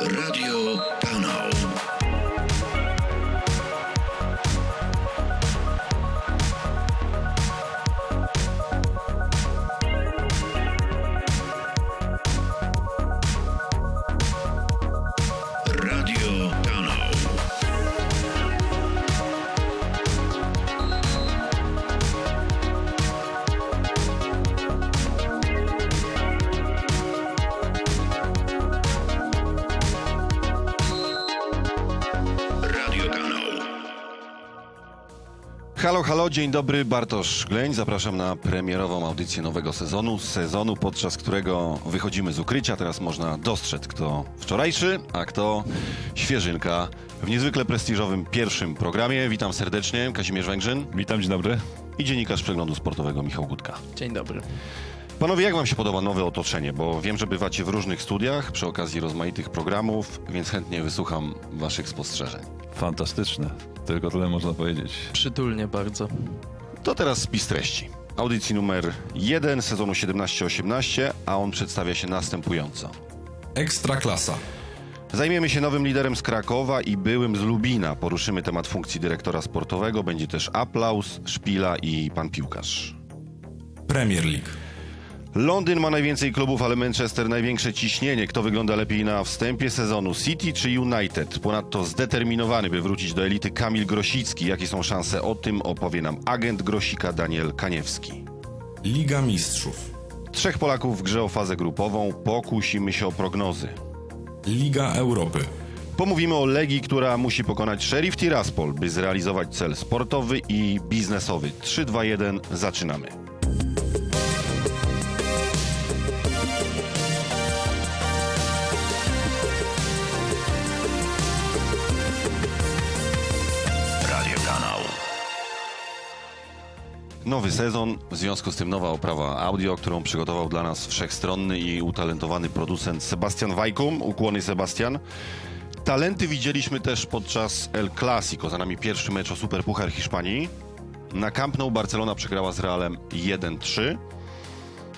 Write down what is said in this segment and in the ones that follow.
Radio Panał. Halo, halo, dzień dobry, Bartosz Gleń. Zapraszam na premierową audycję nowego sezonu. Sezonu, podczas którego wychodzimy z ukrycia. Teraz można dostrzec, kto wczorajszy, a kto świeżynka. W niezwykle prestiżowym pierwszym programie. Witam serdecznie, Kazimierz Węgrzyn Witam, dzień dobry. i dziennikarz przeglądu sportowego Michał Gutka. Dzień dobry. Panowie, jak wam się podoba nowe otoczenie? Bo wiem, że bywacie w różnych studiach przy okazji rozmaitych programów, więc chętnie wysłucham waszych spostrzeżeń. Fantastyczne. Tylko tyle można powiedzieć. Przytulnie bardzo. To teraz spis treści. Audycji numer 1 sezonu 17-18, a on przedstawia się następująco. Ekstraklasa. Zajmiemy się nowym liderem z Krakowa i byłym z Lubina. Poruszymy temat funkcji dyrektora sportowego. Będzie też aplauz, szpila i pan piłkarz. Premier League. Londyn ma najwięcej klubów, ale Manchester największe ciśnienie. Kto wygląda lepiej na wstępie sezonu? City czy United? Ponadto zdeterminowany, by wrócić do elity Kamil Grosicki. Jakie są szanse o tym, opowie nam agent Grosika Daniel Kaniewski. Liga Mistrzów. Trzech Polaków w grze o fazę grupową. Pokusimy się o prognozy. Liga Europy. Pomówimy o Legii, która musi pokonać Sheriff Tiraspol, by zrealizować cel sportowy i biznesowy. 3, 2, 1, zaczynamy. Nowy sezon, w związku z tym nowa oprawa audio, którą przygotował dla nas wszechstronny i utalentowany producent Sebastian Wajkum. Ukłony Sebastian. Talenty widzieliśmy też podczas El Clasico. Za nami pierwszy mecz o Superpuchar Hiszpanii. Na Camp Nou Barcelona przegrała z Realem 1-3.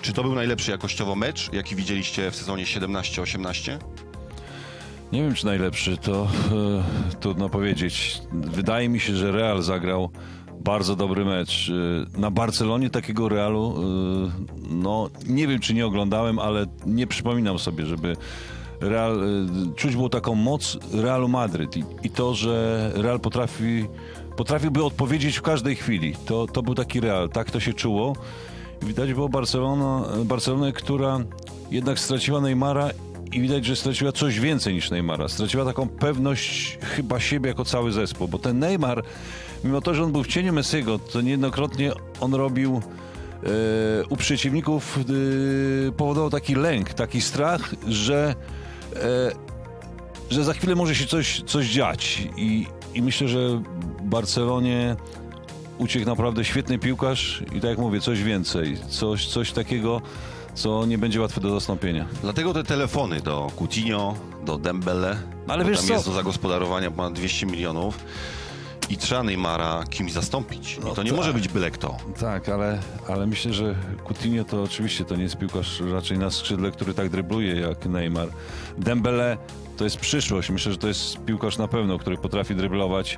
Czy to był najlepszy jakościowo mecz, jaki widzieliście w sezonie 17-18? Nie wiem, czy najlepszy, to e, trudno powiedzieć. Wydaje mi się, że Real zagrał bardzo dobry mecz. E, na Barcelonie takiego Realu, e, no nie wiem, czy nie oglądałem, ale nie przypominam sobie, żeby Real, e, czuć było taką moc Realu Madryt i, i to, że Real potrafi, potrafiłby odpowiedzieć w każdej chwili. To, to był taki Real, tak to się czuło. Widać było Barcelona, Barcelonę, która jednak straciła Neymara i widać, że straciła coś więcej niż Neymara. Straciła taką pewność chyba siebie jako cały zespół, bo ten Neymar, mimo to, że on był w cieniu Messiego, to niejednokrotnie on robił e, u przeciwników e, powodował taki lęk, taki strach, że e, że za chwilę może się coś, coś dziać. I, I myślę, że Barcelonie uciekł naprawdę świetny piłkarz i tak jak mówię, coś więcej. Coś, coś takiego, co nie będzie łatwe do zastąpienia. Dlatego te telefony do Coutinho, do Dembele, Ale wiesz tam co? jest do zagospodarowania ponad 200 milionów i trzeba Neymara kimś zastąpić. I No to nie tak. może być byle kto. Tak, ale, ale myślę, że Coutinho to oczywiście to nie jest piłkarz raczej na skrzydle, który tak drybluje jak Neymar. Dembele to jest przyszłość. Myślę, że to jest piłkarz na pewno, który potrafi dryblować,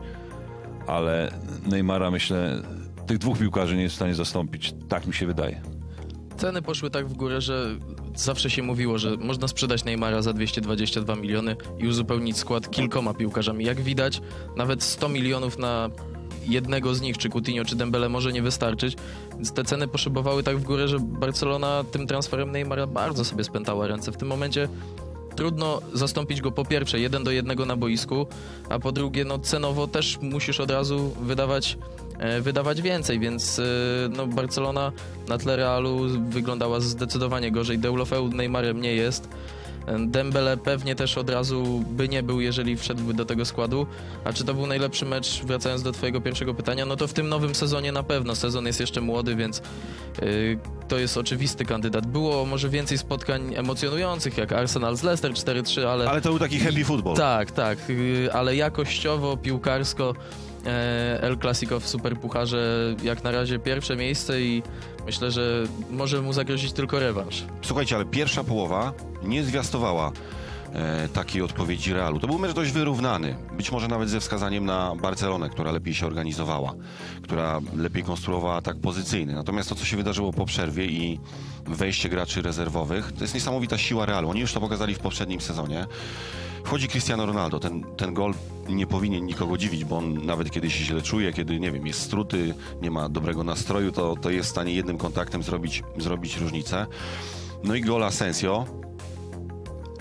ale Neymara myślę, tych dwóch piłkarzy nie jest w stanie zastąpić. Tak mi się wydaje. Ceny poszły tak w górę, że zawsze się mówiło, że można sprzedać Neymara za 222 miliony i uzupełnić skład kilkoma piłkarzami. Jak widać, nawet 100 milionów na jednego z nich, czy Coutinho, czy Dembele może nie wystarczyć. Więc te ceny poszybowały tak w górę, że Barcelona tym transferem Neymara bardzo sobie spętała ręce. W tym momencie trudno zastąpić go po pierwsze jeden do jednego na boisku, a po drugie no cenowo też musisz od razu wydawać, wydawać więcej, więc e, no Barcelona na tle Realu wyglądała zdecydowanie gorzej. Deulofeu Neymarem nie jest. Dembele pewnie też od razu by nie był, jeżeli wszedłby do tego składu. A czy to był najlepszy mecz, wracając do twojego pierwszego pytania, no to w tym nowym sezonie na pewno. Sezon jest jeszcze młody, więc yy, to jest oczywisty kandydat. Było może więcej spotkań emocjonujących, jak Arsenal z Leicester 4-3, ale... Ale to był taki happy football. Tak, tak, yy, ale jakościowo, piłkarsko e, El Clasico w Superpucharze jak na razie pierwsze miejsce i myślę, że może mu zagrozić tylko rewanż. Słuchajcie, ale pierwsza połowa nie zwiastowała e, takiej odpowiedzi Realu. To był mecz dość wyrównany, być może nawet ze wskazaniem na Barcelonę, która lepiej się organizowała, która lepiej konstruowała atak pozycyjny. Natomiast to, co się wydarzyło po przerwie i wejście graczy rezerwowych, to jest niesamowita siła Realu. Oni już to pokazali w poprzednim sezonie. Wchodzi Cristiano Ronaldo. Ten, ten gol nie powinien nikogo dziwić, bo on nawet kiedy się źle czuje, kiedy, nie wiem, jest struty, nie ma dobrego nastroju, to, to jest w stanie jednym kontaktem zrobić, zrobić różnicę. No i gol Asensio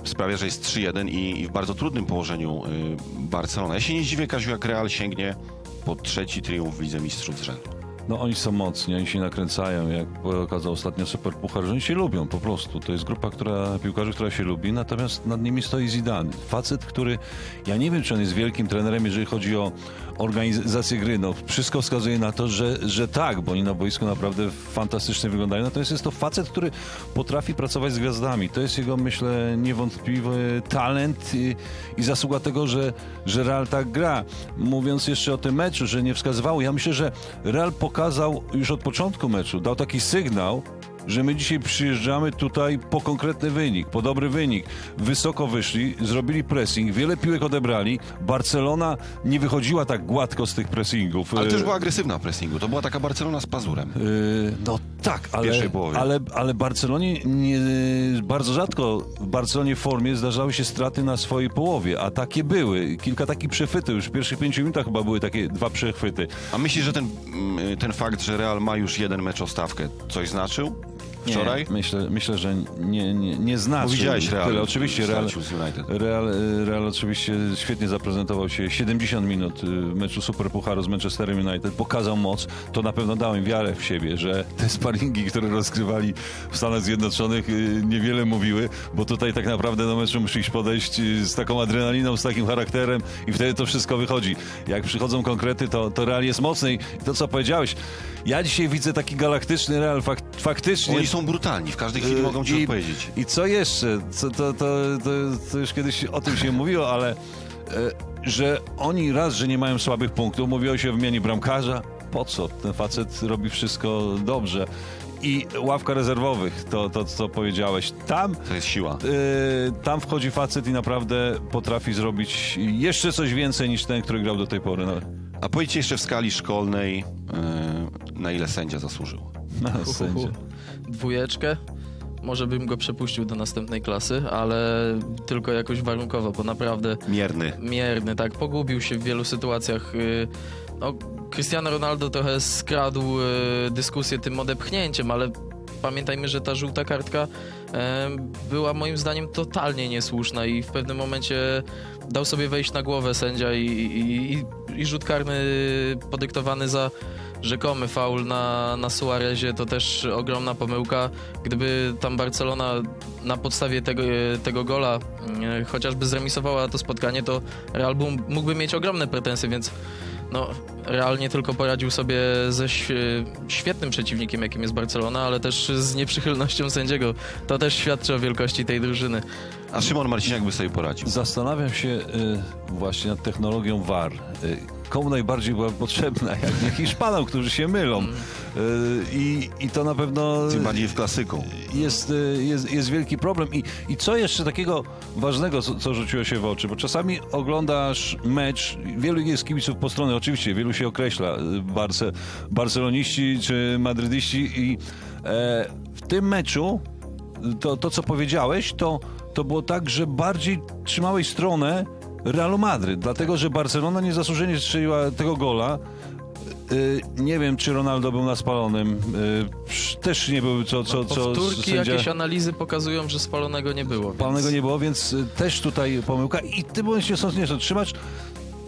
sprawia, że jest 3-1 i, i w bardzo trudnym położeniu y, Barcelona. Ja się nie dziwię, Kaziu, jak Real sięgnie po trzeci triumf w Lidze Mistrzów z rzędu. No oni są mocni, oni się nakręcają, jak pokazał ostatnio Super Puchar, że oni się lubią po prostu. To jest grupa która, piłkarzy, która się lubi, natomiast nad nimi stoi Zidane. Facet, który, ja nie wiem, czy on jest wielkim trenerem, jeżeli chodzi o organizację gry. No, wszystko wskazuje na to, że, że tak, bo oni na boisku naprawdę fantastycznie wyglądają. Natomiast jest to facet, który potrafi pracować z gwiazdami. To jest jego, myślę, niewątpliwy talent i, i zasługa tego, że, że Real tak gra. Mówiąc jeszcze o tym meczu, że nie wskazywało, ja myślę, że Real pokazał już od początku meczu, dał taki sygnał, że my dzisiaj przyjeżdżamy tutaj po konkretny wynik, po dobry wynik. Wysoko wyszli, zrobili pressing, wiele piłek odebrali. Barcelona nie wychodziła tak gładko z tych pressingów. Ale E, też była agresywna w pressingu. To była taka Barcelona z pazurem. Yy, No tak, ale, ale, ale Barcelonie nie, bardzo rzadko w Barcelonie w formie zdarzały się straty na swojej połowie, a takie były. Kilka takich przechwytów, już w pierwszych pięciu minutach chyba były takie dwa przechwyty. A myślisz, że ten, mm, ten fakt, że Real ma już jeden mecz o stawkę, coś znaczył wczoraj? Nie, myślę, myślę, że nie, nie, nie znaczy. Widziałeś Real. Tyle. Oczywiście Real, z United. Real, Real oczywiście świetnie zaprezentował się 70 minut w meczu Superpucharu z Manchesterem United, pokazał moc, to na pewno dało im wiarę w siebie, że te sparingi, które rozgrywali w Stanach Zjednoczonych y, niewiele mówiły, bo tutaj tak naprawdę do meczu musisz podejść y, z taką adrenaliną, z takim charakterem i wtedy to wszystko wychodzi. Jak przychodzą konkrety, to, to Real jest mocny i to co powiedziałeś, ja dzisiaj widzę taki galaktyczny Real, fak, faktycznie Oni są brutalni, w każdej chwili Y, mogą ci i, odpowiedzieć. I co jeszcze? Co, to, to, to, to już kiedyś o tym się mówiło, ale e, że oni raz, że nie mają słabych punktów, mówiło się o wymianie bramkarza. Po co? Ten facet robi wszystko dobrze. I ławka rezerwowych, to, to co powiedziałeś. Tam To jest siła. e, tam wchodzi facet i naprawdę potrafi zrobić jeszcze coś więcej niż ten, który grał do tej pory. No, A powiedzcie jeszcze w skali szkolnej, yy, na ile sędzia zasłużył. na sędzie. Dwójeczkę. Może bym go przepuścił do następnej klasy, ale tylko jakoś warunkowo, bo naprawdę Mierny. mierny, tak, pogubił się w wielu sytuacjach. y, No, Cristiano Ronaldo trochę skradł y, dyskusję tym odepchnięciem, ale pamiętajmy, że ta żółta kartka była moim zdaniem totalnie niesłuszna i w pewnym momencie dał sobie wejść na głowę sędzia i, i, i, i rzut karny podyktowany za rzekomy faul na, na Suarezie to też ogromna pomyłka. Gdyby tam Barcelona na podstawie tego, tego gola chociażby zremisowała to spotkanie, to Real mógłby mieć ogromne pretensje, więc no, Real nie tylko poradził sobie ze świetnym przeciwnikiem, jakim jest Barcelona, ale też z nieprzychylnością sędziego. To też świadczy o wielkości tej drużyny. A Szymon Marciniak by sobie poradził. Zastanawiam się y, właśnie nad technologią VAR. Y, komu najbardziej była potrzebna? Jak nie Hiszpanom, którzy się mylą. Y, i, I to na pewno Tym bardziej w klasyku. jest, y, jest, jest wielki problem. I, I co jeszcze takiego ważnego, co, co rzuciło się w oczy? Bo czasami oglądasz mecz, wielu jest kibiców po stronie, oczywiście, wielu się określa, y, Barce, barceloniści czy madrydyści i e, w tym meczu to, to co powiedziałeś, to, to było tak, że bardziej trzymałeś stronę Realu Madryt, dlatego że Barcelona niezasłużenie strzeliła tego gola. Y, Nie wiem, czy Ronaldo był na spalonym. Y, Też nie był, co, co, co Powtórki, sędzia... jakieś analizy pokazują, że spalonego nie było. Palnego więc- nie było, więc y, też tutaj pomyłka. I ty bądź nie sąd nie trzymać.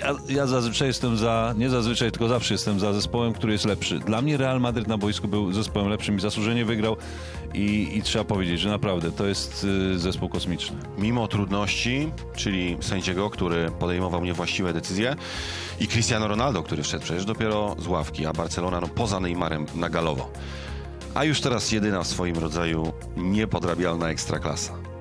Ja, ja zazwyczaj jestem za, nie zazwyczaj, tylko zawsze jestem za zespołem, który jest lepszy. Dla mnie Real Madryt na boisku był zespołem lepszym i zasłużenie wygrał. I, i trzeba powiedzieć, że naprawdę to jest y, zespół kosmiczny. Mimo trudności, czyli sędziego, który podejmował niewłaściwe decyzje i Cristiano Ronaldo, który wszedł przecież dopiero z ławki, a Barcelona no, poza Neymarem na galowo. A już teraz jedyna w swoim rodzaju niepodrabialna ekstraklasa.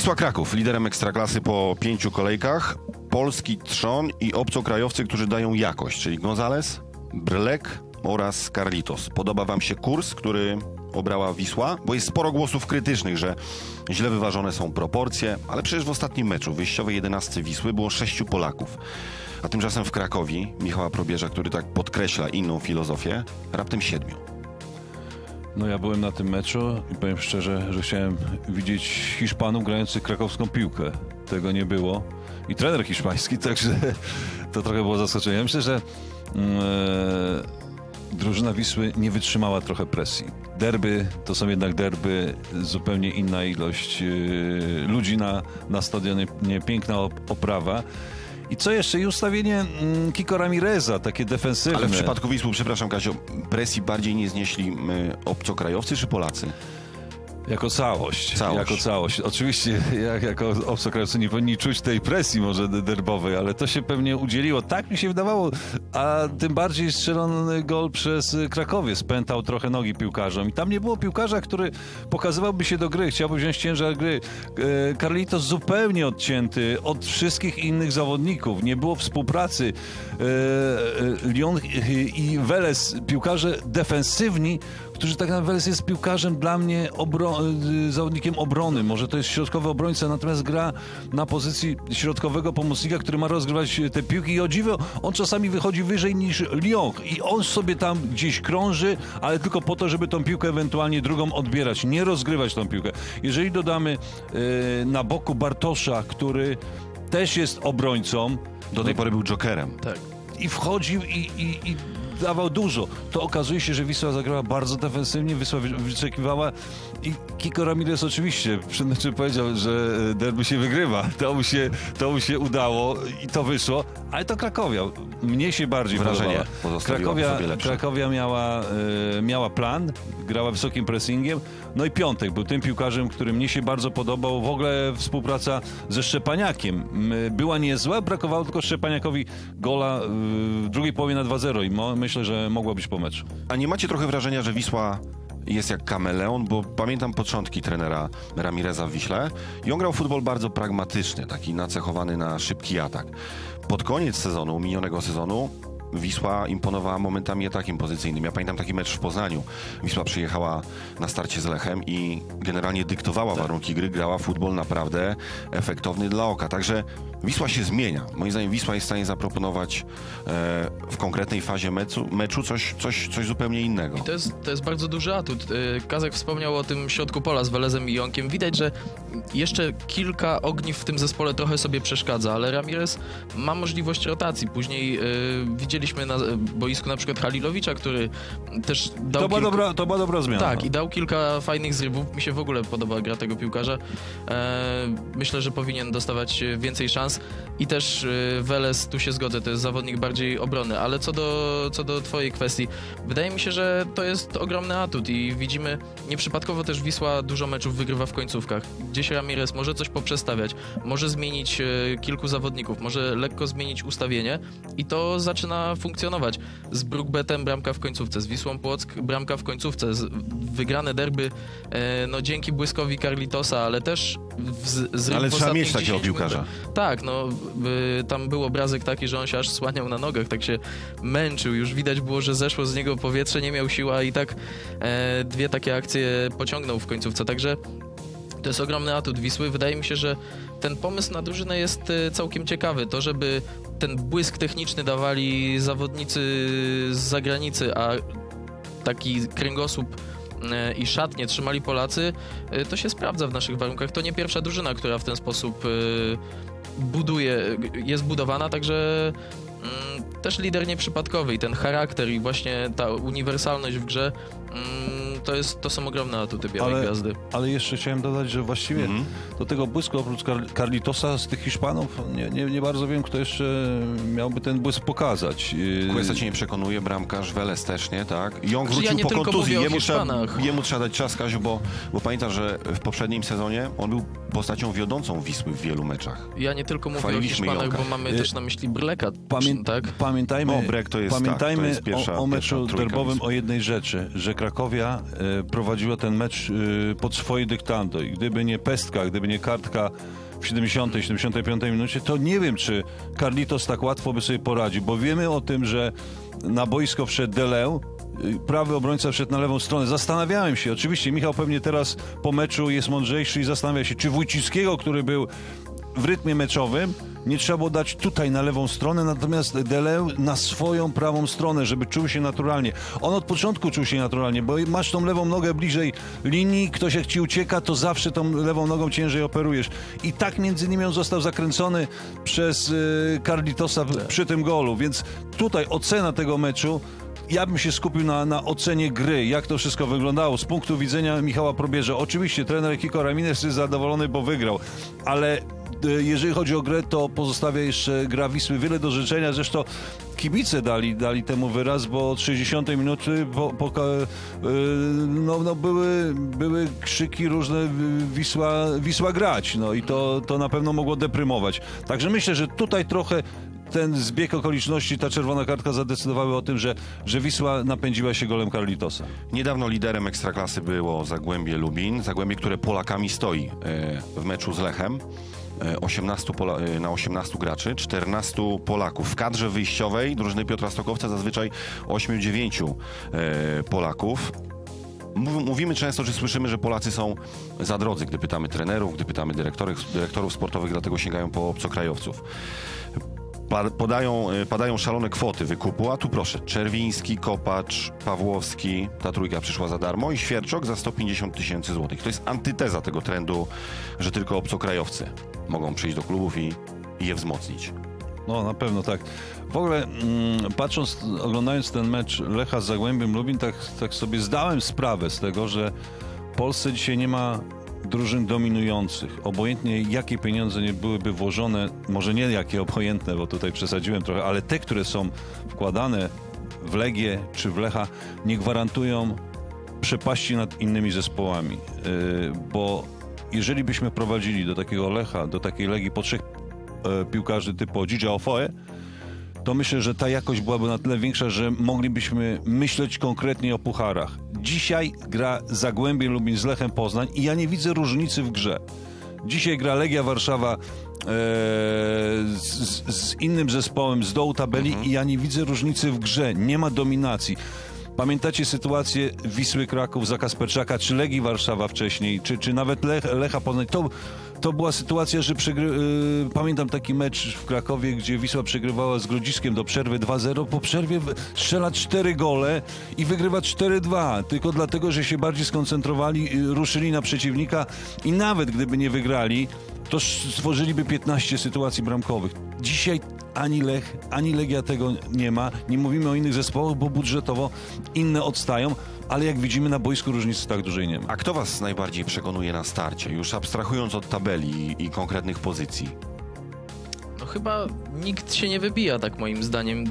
Wisła Kraków, liderem Ekstraklasy po pięciu kolejkach. Polski trzon i obcokrajowcy, którzy dają jakość, czyli Gonzales, Brlek oraz Carlitos. Podoba wam się kurs, który obrała Wisła? Bo jest sporo głosów krytycznych, że źle wyważone są proporcje, ale przecież w ostatnim meczu wyjściowej 11 Wisły było sześciu Polaków. A tymczasem w Krakowi Michała Probierza, który tak podkreśla inną filozofię, raptem siedmiu. No ja byłem na tym meczu i powiem szczerze, że chciałem widzieć Hiszpanów grających krakowską piłkę. Tego nie było. I trener hiszpański, także to trochę było zaskoczenie. Myślę, że e, drużyna Wisły nie wytrzymała trochę presji. Derby to są jednak derby, zupełnie inna ilość e, ludzi na, na stadionie, nie, piękna op- oprawa. I co jeszcze? I ustawienie mm, Kiko Ramireza, takie defensywne. Ale w przypadku Wisły, przepraszam Kazio, presji bardziej nie znieśli y, obcokrajowcy czy Polacy? Jako całość. Całość. Jako całość. Oczywiście jak, jako obcokrajowcy nie powinni czuć tej presji może de- derbowej, ale to się pewnie udzieliło. Tak mi się wydawało, a tym bardziej strzelony gol przez Krakowie spętał trochę nogi piłkarzom i tam nie było piłkarza, który pokazywałby się do gry, chciałby wziąć ciężar gry. E, Carlitos zupełnie odcięty od wszystkich innych zawodników. Nie było współpracy. E, e, Lyon i Weles, piłkarze defensywni, którzy tak naprawdę jest piłkarzem dla mnie obro- zawodnikiem obrony. Może to jest środkowy obrońca, natomiast gra na pozycji środkowego pomocnika, który ma rozgrywać te piłki i o dziwo, on czasami wychodzi wyżej niż Lyon i on sobie tam gdzieś krąży, ale tylko po to, żeby tą piłkę ewentualnie drugą odbierać, nie rozgrywać tą piłkę. Jeżeli dodamy y, na boku Bartosza, który też jest obrońcą, Do tej pory był jokerem. Tak. i wchodził i, i, i dawał dużo. To okazuje się, że Wisła zagrała bardzo defensywnie, Wisła wy- wyczekiwała i Kiko Ramirez oczywiście przed meczem powiedział, że e, derby się wygrywa. To mu się, to mu się udało i to wyszło, ale to Krakowia. Mnie się bardziej Wrażenie Krakowia. Krakowia miała, e, miała plan, grała wysokim pressingiem, no i Piątek był tym piłkarzem, który mnie się bardzo podobał. W ogóle współpraca ze Szczepaniakiem była niezła, brakowało tylko Szczepaniakowi gola e, w drugiej połowie na 2-0 i myślę, że mogła być po meczu. A nie macie trochę wrażenia, że Wisła jest jak kameleon? Bo pamiętam początki trenera Ramireza w Wiśle i on grał futbol bardzo pragmatyczny, taki nacechowany na szybki atak. Pod koniec sezonu, minionego sezonu, Wisła imponowała momentami atakiem pozycyjnym. Ja pamiętam taki mecz w Poznaniu. Wisła przyjechała na starcie z Lechem i generalnie dyktowała warunki gry, grała futbol naprawdę efektowny dla oka. Także Wisła się zmienia. Moim zdaniem Wisła jest w stanie zaproponować e, w konkretnej fazie meczu, meczu coś, coś, coś zupełnie innego. To jest, to jest bardzo duży atut. Y, Kazek wspomniał o tym środku pola z Welezem i Jonkiem. Widać, że jeszcze kilka ogniw w tym zespole trochę sobie przeszkadza, ale Ramirez ma możliwość rotacji. Później y, widzieliśmy na boisku na przykład Halilowicza, który też dał To była, kilka... dobra, to była dobra zmiana. Tak, i dał kilka fajnych zrywów. Mi się w ogóle podoba gra tego piłkarza. E, myślę, że powinien dostawać e, więcej szans. I też e, Weles, tu się zgodzę, to jest zawodnik bardziej obrony. Ale co do, co do twojej kwestii, wydaje mi się, że to jest ogromny atut i widzimy, nieprzypadkowo też Wisła dużo meczów wygrywa w końcówkach. Gdzieś Ramirez może coś poprzestawiać, może zmienić e, kilku zawodników, może lekko zmienić ustawienie i to zaczyna funkcjonować. Z Brookbetem bramka w końcówce, z Wisłą Płock bramka w końcówce, z, wygrane derby e, no dzięki błyskowi Carlitosa, ale też z, zryw Ale trzeba mieć takiego 10 piłkarza. Tak, no tam był obrazek taki, że on się aż słaniał na nogach, tak się męczył, już widać było, że zeszło z niego powietrze, nie miał siły, a i tak e, dwie takie akcje pociągnął w końcówce, także to jest ogromny atut Wisły. Wydaje mi się, że ten pomysł na drużynę jest e, całkiem ciekawy. To, żeby ten błysk techniczny dawali zawodnicy z zagranicy, a taki kręgosłup e, i szatnie trzymali Polacy, e, to się sprawdza w naszych warunkach. To nie pierwsza drużyna, która w ten sposób buduje, jest budowana, także mm, też lider nieprzypadkowy i ten charakter i właśnie ta uniwersalność w grze mm, to, jest, to są ogromne atuty Białej Ale- Gwiazdy. Ale jeszcze chciałem dodać, że właściwie Mhm. do tego błysku oprócz Car- Carlitosa z tych Hiszpanów nie, nie, nie bardzo wiem, kto jeszcze miałby ten błysk pokazać. Yy, Questa cię nie przekonuje, bramkarz, Weles też nie, tak? Jąg Znaczy, ja wrócił nie po tylko kontuzji, mówię o jemu trzeba, Hiszpanach. jemu trzeba dać czas, Kaziu, bo, bo pamiętasz, że w poprzednim sezonie on był postacią wiodącą Wisły w wielu meczach. Ja nie tylko mówię o Chwaliliśmy Hiszpanach, Jonka. bo mamy Y, też na myśli Brleka, Pamię- tak? Pamiętajmy, No, Brek to jest- tak, pamiętajmy to jest pierwsza- o, o meczu derbowym o jednej rzeczy, że Krakowia e, prowadziła ten mecz e, pod swoje dyktando i gdyby nie pestka, gdyby nie kartka w 70, 75 minucie, to nie wiem, czy Carlitos tak łatwo by sobie poradził, bo wiemy o tym, że na boisko wszedł Deleu, y, prawy obrońca wszedł na lewą stronę. Zastanawiałem się, oczywiście Michał pewnie teraz po meczu jest mądrzejszy i zastanawia się, czy Wójcickiego, który był w rytmie meczowym, nie trzeba było dać tutaj na lewą stronę, natomiast Deleu na swoją prawą stronę, żeby czuł się naturalnie. On od początku czuł się naturalnie, bo masz tą lewą nogę bliżej linii, ktoś jak ci ucieka, to zawsze tą lewą nogą ciężej operujesz. I tak między nimi on został zakręcony przez y, Carlitosa przy tym golu, więc tutaj ocena tego meczu ja bym się skupił na, na ocenie gry, jak to wszystko wyglądało z punktu widzenia Michała Probierza. Oczywiście trener Kiko Ramirez jest zadowolony, bo wygrał, ale jeżeli chodzi o grę, to pozostawia jeszcze gra Wisły wiele do życzenia. Zresztą kibice dali, dali temu wyraz, bo od 60 minuty po, po, e, no, no były, były krzyki różne e, Wisła, Wisła grać. No i to, to na pewno mogło deprymować. Także myślę, że tutaj trochę ten zbieg okoliczności, ta czerwona kartka zadecydowały o tym, że, że Wisła napędziła się golem Carlitosa. Niedawno liderem Ekstraklasy było Zagłębie Lubin. Zagłębie, które Polakami stoi w meczu z Lechem. E, 18 Pola e, na 18 graczy, 14 Polaków. W kadrze wyjściowej drużyny Piotra Stokowca zazwyczaj 8-9 e, Polaków. Mów- Mówimy często, czy słyszymy, że Polacy są za drodzy, gdy pytamy trenerów, gdy pytamy dyrektorów, sportowych, dlatego sięgają po obcokrajowców. Podają, e, padają szalone kwoty wykupu, a tu proszę, Czerwiński, Kopacz, Pawłowski, ta trójka przyszła za darmo i Świerczok za 150 tysięcy złotych. To jest antyteza tego trendu, że tylko obcokrajowcy mogą przyjść do klubów i, i je wzmocnić. No, na pewno tak. W ogóle mm, patrząc, oglądając ten mecz Lecha z Zagłębiem Lubin, tak, tak sobie zdałem sprawę z tego, że w Polsce dzisiaj nie ma drużyn dominujących. Obojętnie jakie pieniądze nie byłyby włożone, może nie jakie obojętne, bo tutaj przesadziłem trochę, ale te, które są wkładane w Legię czy w Lecha, nie gwarantują przepaści nad innymi zespołami. Yy, bo jeżeli byśmy prowadzili do takiego Lecha, do takiej Legii po trzech e, piłkarzy typu Dzidza Ofoe, to myślę, że ta jakość byłaby na tyle większa, że moglibyśmy myśleć konkretnie o pucharach. Dzisiaj gra Zagłębie Lubin z Lechem Poznań i ja nie widzę różnicy w grze. Dzisiaj gra Legia Warszawa e, z, z innym zespołem z dołu tabeli i ja nie widzę różnicy w grze. Nie ma dominacji. Pamiętacie sytuację Wisły Kraków za Kasperczaka, czy Legii Warszawa wcześniej, czy, czy nawet Lech, Lecha Poznań. To, to była sytuacja, że przegry... y, pamiętam taki mecz w Krakowie, gdzie Wisła przegrywała z Grodziskiem do przerwy 2-0. Po przerwie strzela 4 gole i wygrywa 4-2. Tylko dlatego, że się bardziej skoncentrowali, y, ruszyli na przeciwnika i nawet gdyby nie wygrali, to stworzyliby 15 sytuacji bramkowych. Dzisiaj ani Lech, ani Legia tego nie ma. Nie mówimy o innych zespołach, bo budżetowo inne odstają, ale jak widzimy na boisku różnicy tak dużej nie ma. A kto was najbardziej przekonuje na starcie, już abstrahując od tabeli i, i konkretnych pozycji? Chyba nikt się nie wybija, tak moim zdaniem.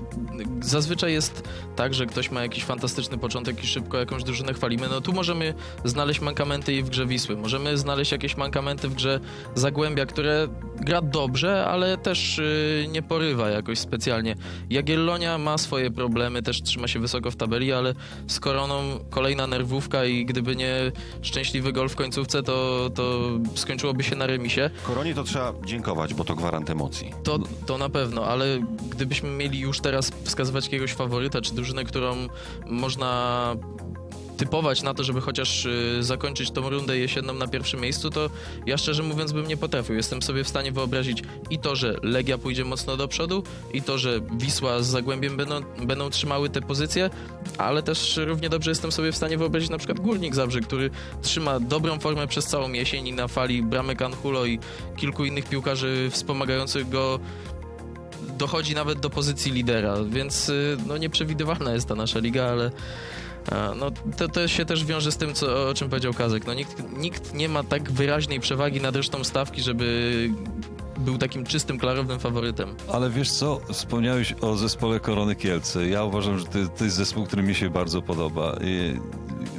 Zazwyczaj jest tak, że ktoś ma jakiś fantastyczny początek i szybko jakąś drużynę chwalimy. No tu możemy znaleźć mankamenty i w grze Wisły. Możemy znaleźć jakieś mankamenty w grze Zagłębia, które gra dobrze, ale też yy, nie porywa jakoś specjalnie. Jagiellonia ma swoje problemy, też trzyma się wysoko w tabeli, ale z Koroną kolejna nerwówka i gdyby nie szczęśliwy gol w końcówce, to, to skończyłoby się na remisie. Koronie to trzeba dziękować, bo to gwarant emocji. To, to na pewno, ale gdybyśmy mieli już teraz wskazywać jakiegoś faworyta, czy drużynę, którą można typować na to, żeby chociaż y, zakończyć tą rundę jesienną na pierwszym miejscu, to ja szczerze mówiąc bym nie potrafił. Jestem sobie w stanie wyobrazić i to, że Legia pójdzie mocno do przodu, i to, że Wisła z Zagłębiem będą, będą trzymały te pozycje, ale też równie dobrze jestem sobie w stanie wyobrazić na przykład Górnik Zabrze, który trzyma dobrą formę przez całą jesień i na fali bramek Anhulo i kilku innych piłkarzy wspomagających go dochodzi nawet do pozycji lidera, więc y, no nieprzewidywalna jest ta nasza liga, ale no, to, to się też wiąże z tym, co, o czym powiedział Kazek. No, nikt, nikt nie ma tak wyraźnej przewagi nad resztą stawki, żeby był takim czystym, klarownym faworytem. Ale wiesz co, wspomniałeś o zespole Korony Kielce. Ja uważam, że to, to jest zespół, który mi się bardzo podoba. I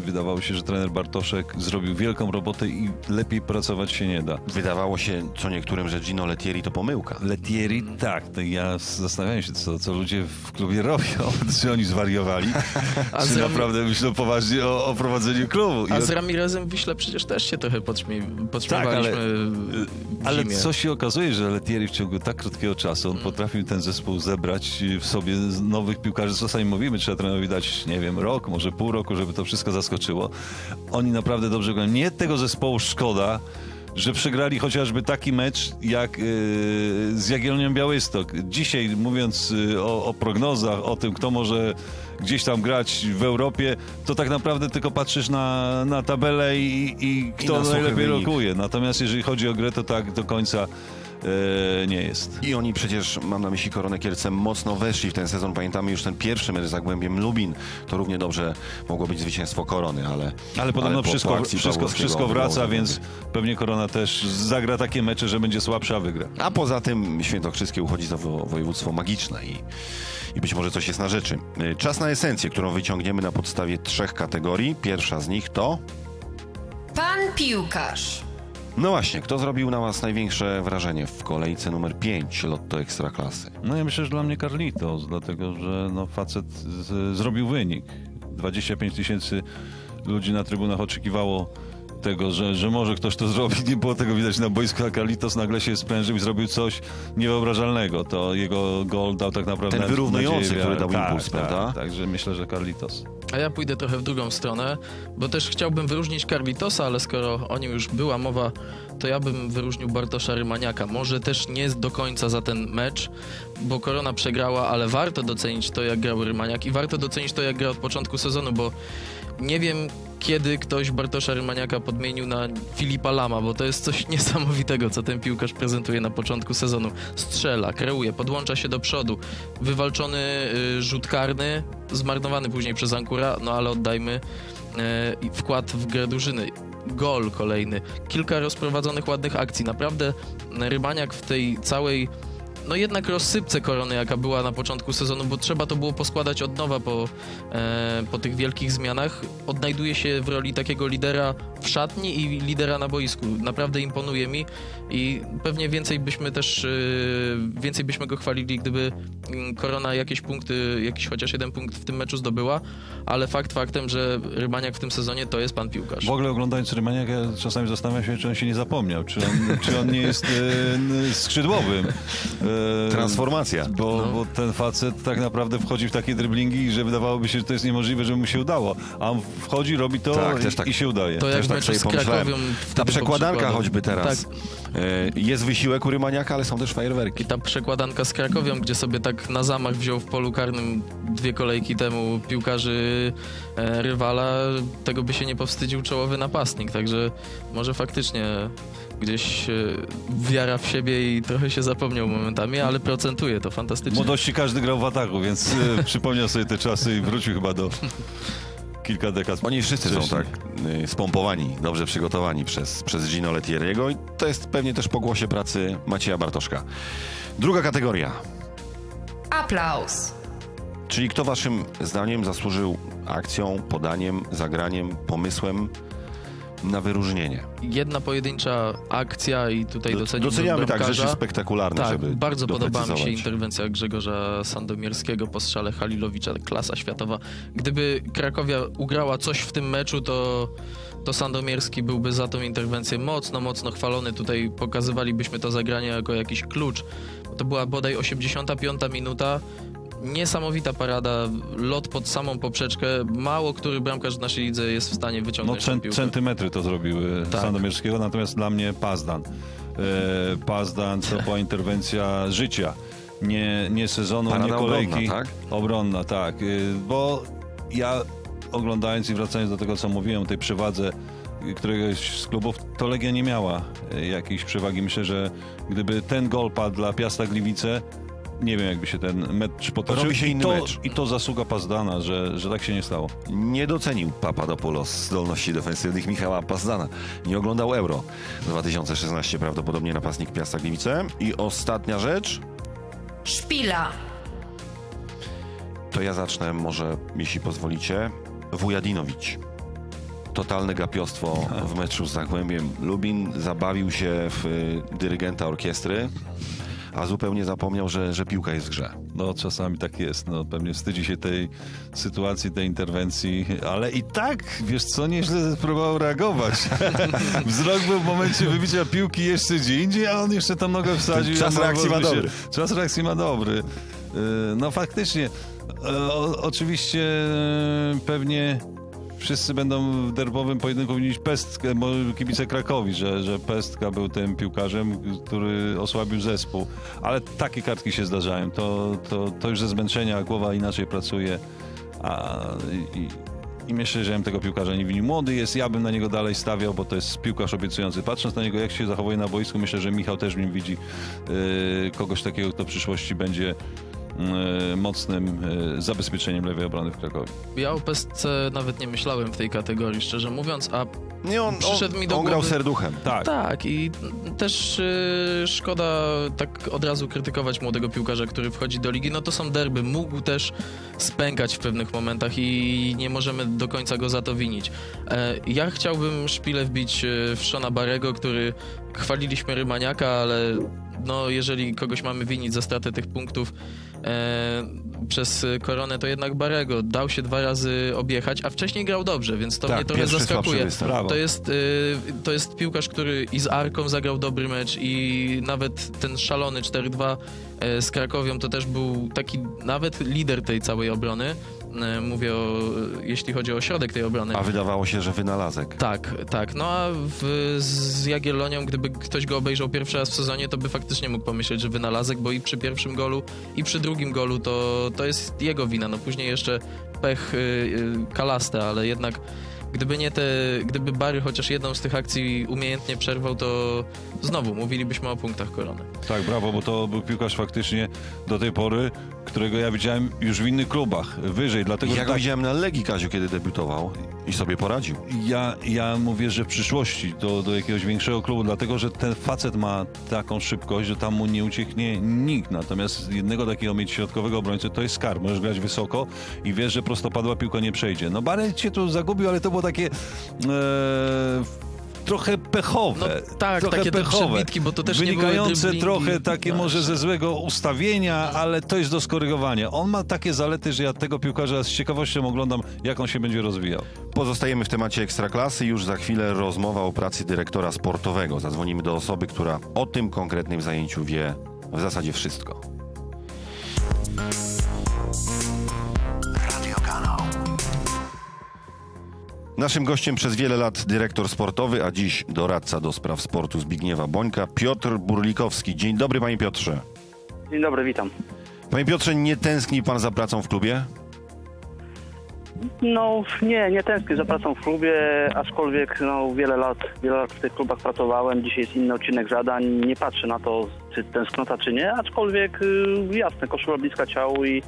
wydawało się, że trener Bartoszek zrobił wielką robotę i lepiej pracować się nie da. Wydawało się co niektórym, że Gino Lettieri to pomyłka. Letieri, tak, to ja zastanawiam się, co, co ludzie w klubie robią, czy oni zwariowali, A czy z Ram- naprawdę myślą poważnie o, o prowadzeniu klubu. I A z Ramirezem w Wiśle przecież też się trochę podśmie... podśmiewaliśmy w Ale zimie. co się okazuje, że Letieri w ciągu tak krótkiego czasu, on potrafił ten zespół zebrać w sobie z nowych piłkarzy. Czasami mówimy, trzeba trenerowi dać, nie wiem, rok, może pół roku, żeby to wszystko zaskoczyło. Oni naprawdę dobrze grają. Nie tego zespołu szkoda, że przegrali chociażby taki mecz jak yy, z Jagiellonią Białystok. Dzisiaj mówiąc yy, o, o prognozach, o tym, kto może gdzieś tam grać w Europie, to tak naprawdę tylko patrzysz na, na tabelę i, i kto na suchy najlepiej rokuje. Natomiast jeżeli chodzi o grę, to tak do końca e, nie jest. I oni przecież, mam na myśli Koronę Kielce, mocno weszli w ten sezon. Pamiętamy już ten pierwszy mecz z Zagłębiem Lubin. To równie dobrze mogło być zwycięstwo Korony, ale... Ale podobno po- po wszystko, akcji wszystko, wszystko wraca, Zagłębie. więc pewnie Korona też zagra takie mecze, że będzie słabsza, a wygra. A poza tym Świętokrzyskie uchodzi za wo- województwo magiczne i, i być może coś jest na rzeczy. Y, Czas na esencję, którą wyciągniemy na podstawie trzech kategorii. Pierwsza z nich to... Pan piłkarz. No właśnie, kto zrobił na Was największe wrażenie w kolejce numer 5 Lotto Ekstraklasy? No ja myślę, że dla mnie Carlitos, dlatego że no, facet z, zrobił wynik. 25 tysięcy ludzi na trybunach oczekiwało tego, że, że może ktoś to zrobi. Nie było tego widać na boisku, a Carlitos nagle się sprężył i zrobił coś niewyobrażalnego. To jego gol dał tak naprawdę Ten wyrównujący, nadzieję, który dał tak, impuls, tak, prawda? Także myślę, że Carlitos. A ja pójdę trochę w drugą stronę, bo też chciałbym wyróżnić Carlitosa, ale skoro o nim już była mowa, to ja bym wyróżnił Bartosza Rymaniaka. Może też nie do końca za ten mecz, bo Korona przegrała, ale warto docenić to, jak grał Rymaniak i warto docenić to, jak gra od początku sezonu, bo nie wiem, kiedy ktoś Bartosza Rymaniaka podmienił na Filipa Lama, bo to jest coś niesamowitego, co ten piłkarz prezentuje na początku sezonu. Strzela, kreuje, podłącza się do przodu. Wywalczony y, rzut karny, zmarnowany później przez Ankura, no ale oddajmy y, wkład w grę drużyny. Gol kolejny, kilka rozprowadzonych ładnych akcji. Naprawdę Rymaniak w tej całej no jednak rozsypce korony, jaka była na początku sezonu, bo trzeba to było poskładać od nowa po, e, po tych wielkich zmianach. Odnajduje się w roli takiego lidera w szatni i lidera na boisku. Naprawdę imponuje mi i pewnie więcej byśmy też, e, więcej byśmy go chwalili, gdyby mm, korona jakieś punkty, jakiś chociaż jeden punkt w tym meczu zdobyła, ale fakt faktem, że Rybaniak w tym sezonie to jest pan piłkarz. W ogóle oglądając Rymaniaka czasami zastanawiam się, czy on się nie zapomniał, czy on, czy on nie jest e, n- skrzydłowym. E, Transformacja. Bo, No. bo ten facet tak naprawdę wchodzi w takie driblingi, że wydawałoby się, że to jest niemożliwe, żeby mu się udało. A on wchodzi, robi to Tak, i, też tak. i się udaje. To jak Też w tak sobie z pomyślałem. Krakowią. Ta wtedy przekładanka poprzykładał. choćby teraz. Tak, Jest wysiłek u Rymaniaka, ale są też fajerwerki. I ta przekładanka z Krakowią, gdzie sobie tak na zamach wziął w polu karnym dwie kolejki temu piłkarzy e, rywala, tego by się nie powstydził czołowy napastnik. Także może faktycznie gdzieś e, wiara w siebie i trochę się zapomniał momentami, ale procentuje to W fantastycznie. młodości każdy grał w ataku, więc e, przypomniał sobie te czasy i wrócił chyba do kilka dekad. Oni wszyscy są wcześniej. tak y, spompowani, dobrze przygotowani przez, przez Gino Lettieriego i to jest pewnie też pogłosie pracy Macieja Bartoszka. Druga kategoria, Aplauz. czyli kto waszym zdaniem zasłużył akcją, podaniem, zagraniem, pomysłem na wyróżnienie? Jedna pojedyncza akcja i tutaj Do- doceniłbym Doceniamy tak rzeczy spektakularne, Tak, żeby bardzo podoba mi się interwencja Grzegorza Sandomierskiego po strzale Halilowicza, klasa światowa. Gdyby Krakowia ugrała coś w tym meczu, to, to Sandomierski byłby za tą interwencję mocno, mocno chwalony. Tutaj pokazywalibyśmy to zagranie jako jakiś klucz. To była bodaj 85 minuta. Niesamowita parada, lot pod samą poprzeczkę. Mało który bramkarz w naszej lidze jest w stanie No wyciągnąć piłkę. centymetry to zrobiły Tak. Sandomierskiego, natomiast dla mnie Pazdan. E, Pazdan to była interwencja życia. Nie, nie sezonu, Parada nie kolejki. obronna, tak? Obronna, tak. E, Bo ja oglądając i wracając do tego, co mówiłem o tej przewadze któregoś z klubów, to Legia nie miała e, jakiejś przewagi. Myślę, że gdyby ten gol padł dla Piasta Gliwice, nie wiem, jakby się ten mecz potoczył. Robi się I inny to, mecz. I to zasługa Pazdana, że, że tak się nie stało. Nie docenił Papadopoulos zdolności defensywnych Michała Pazdana. Nie oglądał Euro 2016, prawdopodobnie napastnik Piasta Gliwice. I ostatnia rzecz, Szpila. to ja zacznę może, jeśli pozwolicie, Wujadinowicz. totalne gapiostwo w meczu z Zagłębiem. Lubin zabawił się w y, dyrygenta orkiestry, a zupełnie zapomniał, że, że piłka jest w grze. No czasami tak jest, no pewnie wstydzi się tej sytuacji, tej interwencji, ale i tak, wiesz co, nieźle próbował reagować. Wzrok był w momencie wybicia piłki jeszcze gdzie indziej, a on jeszcze tam nogę wsadził. Czas reakcji ma dobry. Czas reakcji ma dobry. Yy, No faktycznie, e, o, oczywiście e, pewnie wszyscy będą w derbowym pojedynku widzieć Pestkę, kibice Krakowi, że, że Pestka był tym piłkarzem, który osłabił zespół. Ale takie kartki się zdarzają. To, to, to już ze zmęczenia głowa inaczej pracuje. A, i, I myślę, że tego piłkarza nie winił. Młody jest, ja bym na niego dalej stawiał, bo to jest piłkarz obiecujący. Patrząc na niego, jak się zachowuje na boisku, myślę, że Michał też w nim widzi yy, kogoś takiego, kto w przyszłości będzie mocnym yy, zabezpieczeniem lewej obrony w Krakowie. Ja o pestce nawet nie myślałem w tej kategorii, szczerze mówiąc, a Nie, on, Przyszedł on, mi do on grał głowy- serduchem. Tak. Tak, i też y, szkoda tak od razu krytykować młodego piłkarza, który wchodzi do ligi. No to są derby, mógł też spękać w pewnych momentach i nie możemy do końca go za to winić. E, ja chciałbym szpilę wbić e, w Szona Barego, który chwaliliśmy Rymaniaka, ale no jeżeli kogoś mamy winić za stratę tych punktów e, przez koronę, to jednak Barego. Dał się dwa razy objechać, a wcześniej grał dobrze, więc to Tak, mnie trochę zaskakuje. To jest, y, to jest piłkarz, który i z Arką zagrał dobry mecz i nawet ten szalony 4-2 y, z Krakowią to też był taki nawet lider tej całej obrony. Y, Mówię o, jeśli chodzi o środek tej obrony. A wydawało się, że wynalazek. Tak, tak. No a w, z Jagiellonią, gdyby ktoś go obejrzał pierwszy raz w sezonie, to by faktycznie mógł pomyśleć, że wynalazek, bo i przy pierwszym golu, i przy drugim golu to, to jest jego wina. No później jeszcze pech y, y, Kalaste, ale jednak gdyby nie te, gdyby Bary chociaż jedną z tych akcji umiejętnie przerwał, to znowu mówilibyśmy o punktach korony. Tak, brawo, bo to był piłkarz faktycznie do tej pory, którego ja widziałem już w innych klubach, wyżej, dlatego Ja że go tak, widziałem na Legii Kaziu, kiedy debiutował i sobie poradził. ja, ja mówię, że w przyszłości do, do jakiegoś większego klubu, dlatego że ten facet ma taką szybkość, że tam mu nie ucieknie nikt. Natomiast jednego takiego mieć środkowego obrońcę to jest skarb. Możesz grać wysoko i wiesz, że prostopadła piłka nie przejdzie. No Barry cię tu zagubił, ale to było takie e, trochę pechowe. No tak, trochę takie przebitki, bo to też Wynikające trochę takie może Właśnie. ze złego ustawienia, ale to jest do skorygowania. On ma takie zalety, że ja tego piłkarza z ciekawością oglądam, jak on się będzie rozwijał. Pozostajemy w temacie ekstraklasy. Już za chwilę rozmowa o pracy dyrektora sportowego. Zadzwonimy do osoby, która o tym konkretnym zajęciu wie w zasadzie wszystko. Naszym gościem przez wiele lat dyrektor sportowy, a dziś doradca do spraw sportu Zbigniewa Bońka, Piotr Burlikowski. Dzień dobry, panie Piotrze. Dzień dobry, witam. Panie Piotrze, nie tęskni pan za pracą w klubie? No nie, nie tęsknię za pracą w klubie, aczkolwiek no, wiele lat, wiele lat w tych klubach pracowałem, dzisiaj jest inny odcinek zadań, nie patrzę na to, czy tęsknota, czy nie, aczkolwiek y, jasne, koszula bliska ciału i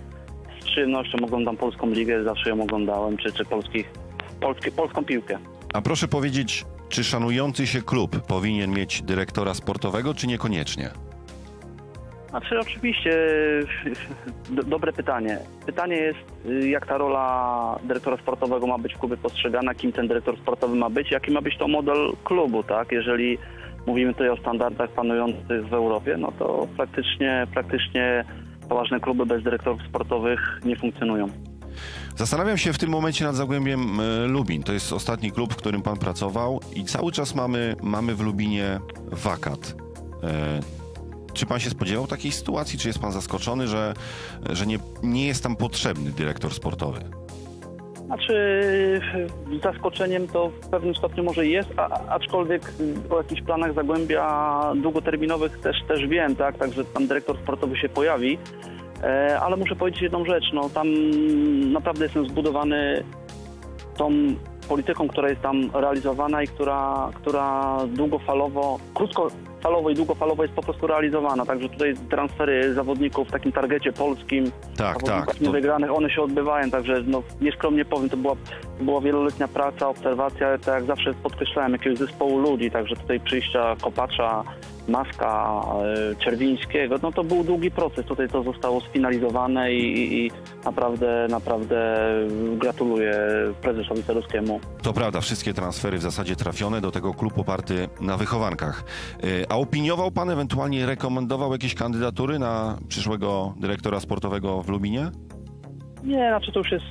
z przyjemnością oglądam polską ligę, zawsze ją oglądałem, czy, czy polskich, polskie, polską piłkę. A proszę powiedzieć, czy szanujący się klub powinien mieć dyrektora sportowego, czy niekoniecznie? Znaczy oczywiście do, dobre pytanie. Pytanie jest, jak ta rola dyrektora sportowego ma być w klubie postrzegana, kim ten dyrektor sportowy ma być, jaki ma być to model klubu, tak? Jeżeli mówimy tutaj o standardach panujących w Europie, no to praktycznie, praktycznie poważne kluby bez dyrektorów sportowych nie funkcjonują. Zastanawiam się w tym momencie nad Zagłębiem e, Lubin. To jest ostatni klub, w którym pan pracował i cały czas mamy, mamy w Lubinie wakat. E, czy pan się spodziewał takiej sytuacji? Czy jest pan zaskoczony, że, że nie, nie jest tam potrzebny dyrektor sportowy? Znaczy, zaskoczeniem to w pewnym stopniu może jest, a, aczkolwiek o jakichś planach Zagłębia długoterminowych też, też wiem, tak, także tam dyrektor sportowy się pojawi, ale muszę powiedzieć jedną rzecz, no tam naprawdę jestem zbudowany tą polityką, która jest tam realizowana i która, która długofalowo, krótkofalowo i długofalowo jest po prostu realizowana, także tutaj transfery zawodników w takim targecie polskim, Tak, zawodników tak. To, niewygranych, one się odbywają, także no, nieskromnie powiem, to była, to była wieloletnia praca, obserwacja, tak jak zawsze podkreślałem, jakiegoś zespołu ludzi, także tutaj przyjścia Kopacza, Maska, e, Czerwińskiego, no to był długi proces. Tutaj to zostało sfinalizowane i, i, i naprawdę, naprawdę gratuluję prezesowi Ceruskiemu. To prawda, wszystkie transfery w zasadzie trafione, do tego klub oparty na wychowankach. A opiniował pan, ewentualnie rekomendował jakieś kandydatury na przyszłego dyrektora sportowego w Lubinie? Nie, znaczy to już jest,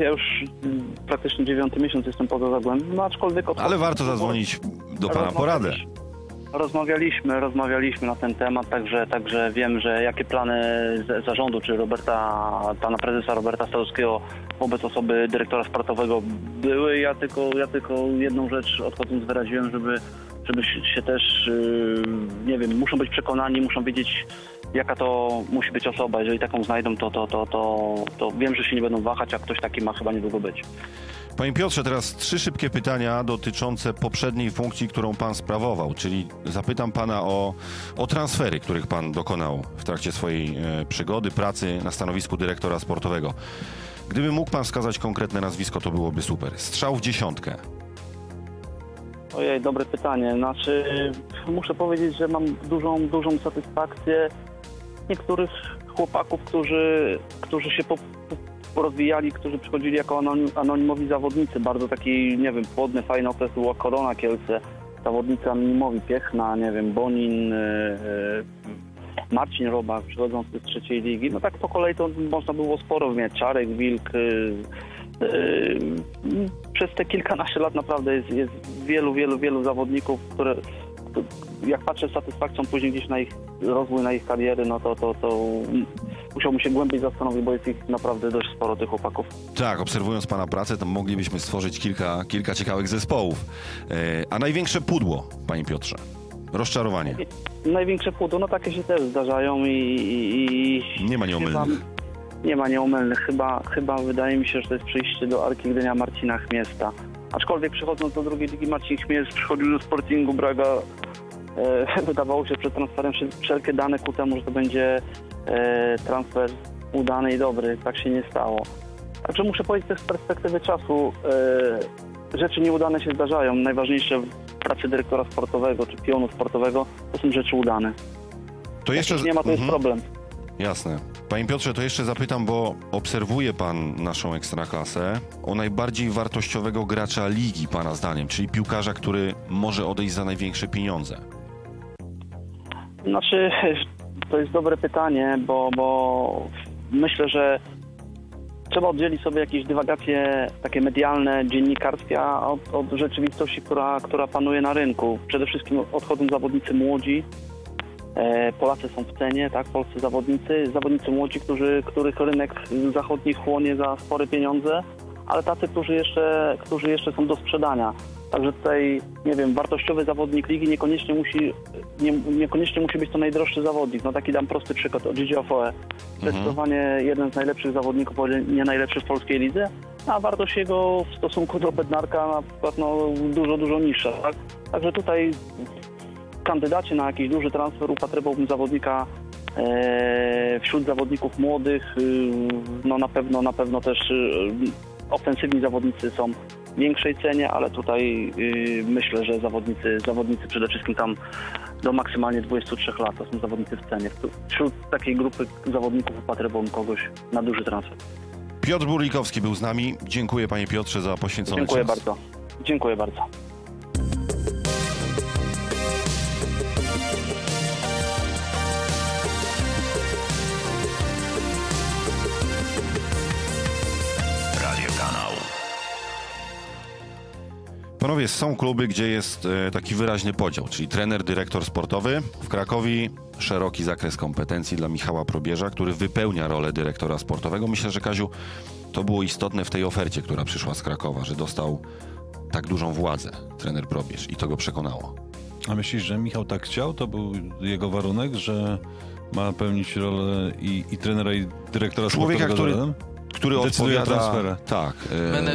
ja już mm, praktycznie dziewiąty miesiąc jestem poza Zagłębiem, no aczkolwiek... od- Ale warto zadzwonić do pana poradę. Rozmawialiśmy, rozmawialiśmy na ten temat, także, także wiem, że jakie plany zarządu, czy Roberta, pana prezesa Roberta Stałowskiego wobec osoby dyrektora sportowego były. Ja tylko, ja tylko jedną rzecz odchodząc wyraziłem, żeby, żeby się się też, yy, nie wiem, muszą być przekonani, muszą wiedzieć jaka to musi być osoba. Jeżeli taką znajdą, to, to, to, to, to wiem, że się nie będą wahać, a ktoś taki ma chyba niedługo być. Panie Piotrze, teraz trzy szybkie pytania dotyczące poprzedniej funkcji, którą pan sprawował, czyli zapytam pana o, o transfery, których pan dokonał w trakcie swojej e, przygody, pracy na stanowisku dyrektora sportowego. Gdyby mógł pan wskazać konkretne nazwisko, to byłoby super. Strzał w dziesiątkę. Ojej, dobre pytanie. Znaczy, muszę powiedzieć, że mam dużą, dużą satysfakcję niektórych chłopaków, którzy, którzy się po, po rozwijali, którzy przychodzili jako anonim, anonimowi zawodnicy. Bardzo taki, nie wiem, płodny, fajny okres była Korona Kielce. Zawodnicy anonimowi, Piechna, nie wiem, Bonin, yy, Marcin Robak, przychodzący z trzeciej ligi. No tak po kolei to można było sporo wymieniać. Czarek, Wilk, Yy, przez te kilkanaście lat naprawdę jest, jest wielu, wielu, wielu zawodników, które jak patrzę z satysfakcją później gdzieś na ich rozwój, na ich kariery, no to, to, to musiałbym się głębiej zastanowić, bo jest ich naprawdę dość sporo tych chłopaków. Tak, obserwując pana pracę, to moglibyśmy stworzyć kilka, kilka ciekawych zespołów. E, A największe pudło, panie Piotrze? Rozczarowanie. Największe pudło, no takie się też zdarzają i... i, i Nie ma nieomylnych. Chyba, nie ma nieomylnych. Chyba, chyba wydaje mi się, że to jest przyjście do Arki Gdynia Marcina Chmiesta. Aczkolwiek przechodząc do drugiej ligi, Marcin Chmiest przychodził do Sportingu Braga. E, wydawało się przed transferem wszelkie dane ku temu, że to będzie e, transfer udany i dobry. Tak się nie stało. Także muszę powiedzieć też z perspektywy czasu, e, rzeczy nieudane się zdarzają. Najważniejsze w pracy dyrektora sportowego czy pionu sportowego to są rzeczy udane. To jeszcze... Jak ich nie ma, to jest Mhm. problem. Jasne. Panie Piotrze, to jeszcze zapytam, bo obserwuje pan naszą ekstraklasę o najbardziej wartościowego gracza ligi, pana zdaniem, czyli piłkarza, który może odejść za największe pieniądze. Znaczy, to jest dobre pytanie, bo, bo myślę, że trzeba oddzielić sobie jakieś dywagacje takie medialne, dziennikarskie od, od rzeczywistości, która, która panuje na rynku. Przede wszystkim odchodzą zawodnicy młodzi. E, Polacy są w cenie, tak, polscy zawodnicy, zawodnicy młodzi, którzy, których rynek zachodni chłonie za spore pieniądze, ale tacy, którzy jeszcze, którzy jeszcze są do sprzedania. Także tutaj, nie wiem, wartościowy zawodnik ligi niekoniecznie musi, nie, niekoniecznie musi być to najdroższy zawodnik. No taki dam prosty przykład o Gigi Ofoe. Zdecydowanie jeden z najlepszych zawodników, nie najlepszy w polskiej lidze, a wartość jego w stosunku do Bednarka na przykład no, dużo, dużo niższa. Tak? Także tutaj kandydacie na jakiś duży transfer upatrywałbym zawodnika e, wśród zawodników młodych. y, no na pewno, na pewno też y, ofensywni zawodnicy są w większej cenie, ale tutaj myślę, że zawodnicy, zawodnicy przede wszystkim tam do maksymalnie 23 lat to są zawodnicy w cenie. Wśród takiej grupy zawodników upatrywałbym kogoś na duży transfer. Piotr Burlikowski był z nami. Dziękuję panie Piotrze za poświęcony Dziękuję czas. bardzo. Dziękuję bardzo. Panowie, są kluby, gdzie jest e, taki wyraźny podział, czyli trener, dyrektor sportowy. W Krakowie szeroki zakres kompetencji dla Michała Probierza, który wypełnia rolę dyrektora sportowego. Myślę, że Kaziu, to było istotne w tej ofercie, która przyszła z Krakowa, że dostał tak dużą władzę trener Probierz i to go przekonało. A myślisz, że Michał tak chciał? To był jego warunek, że ma pełnić rolę i, i trenera, i dyrektora Człowieka, sportowego który, zarazem? Który Decyduje odpowiada tak,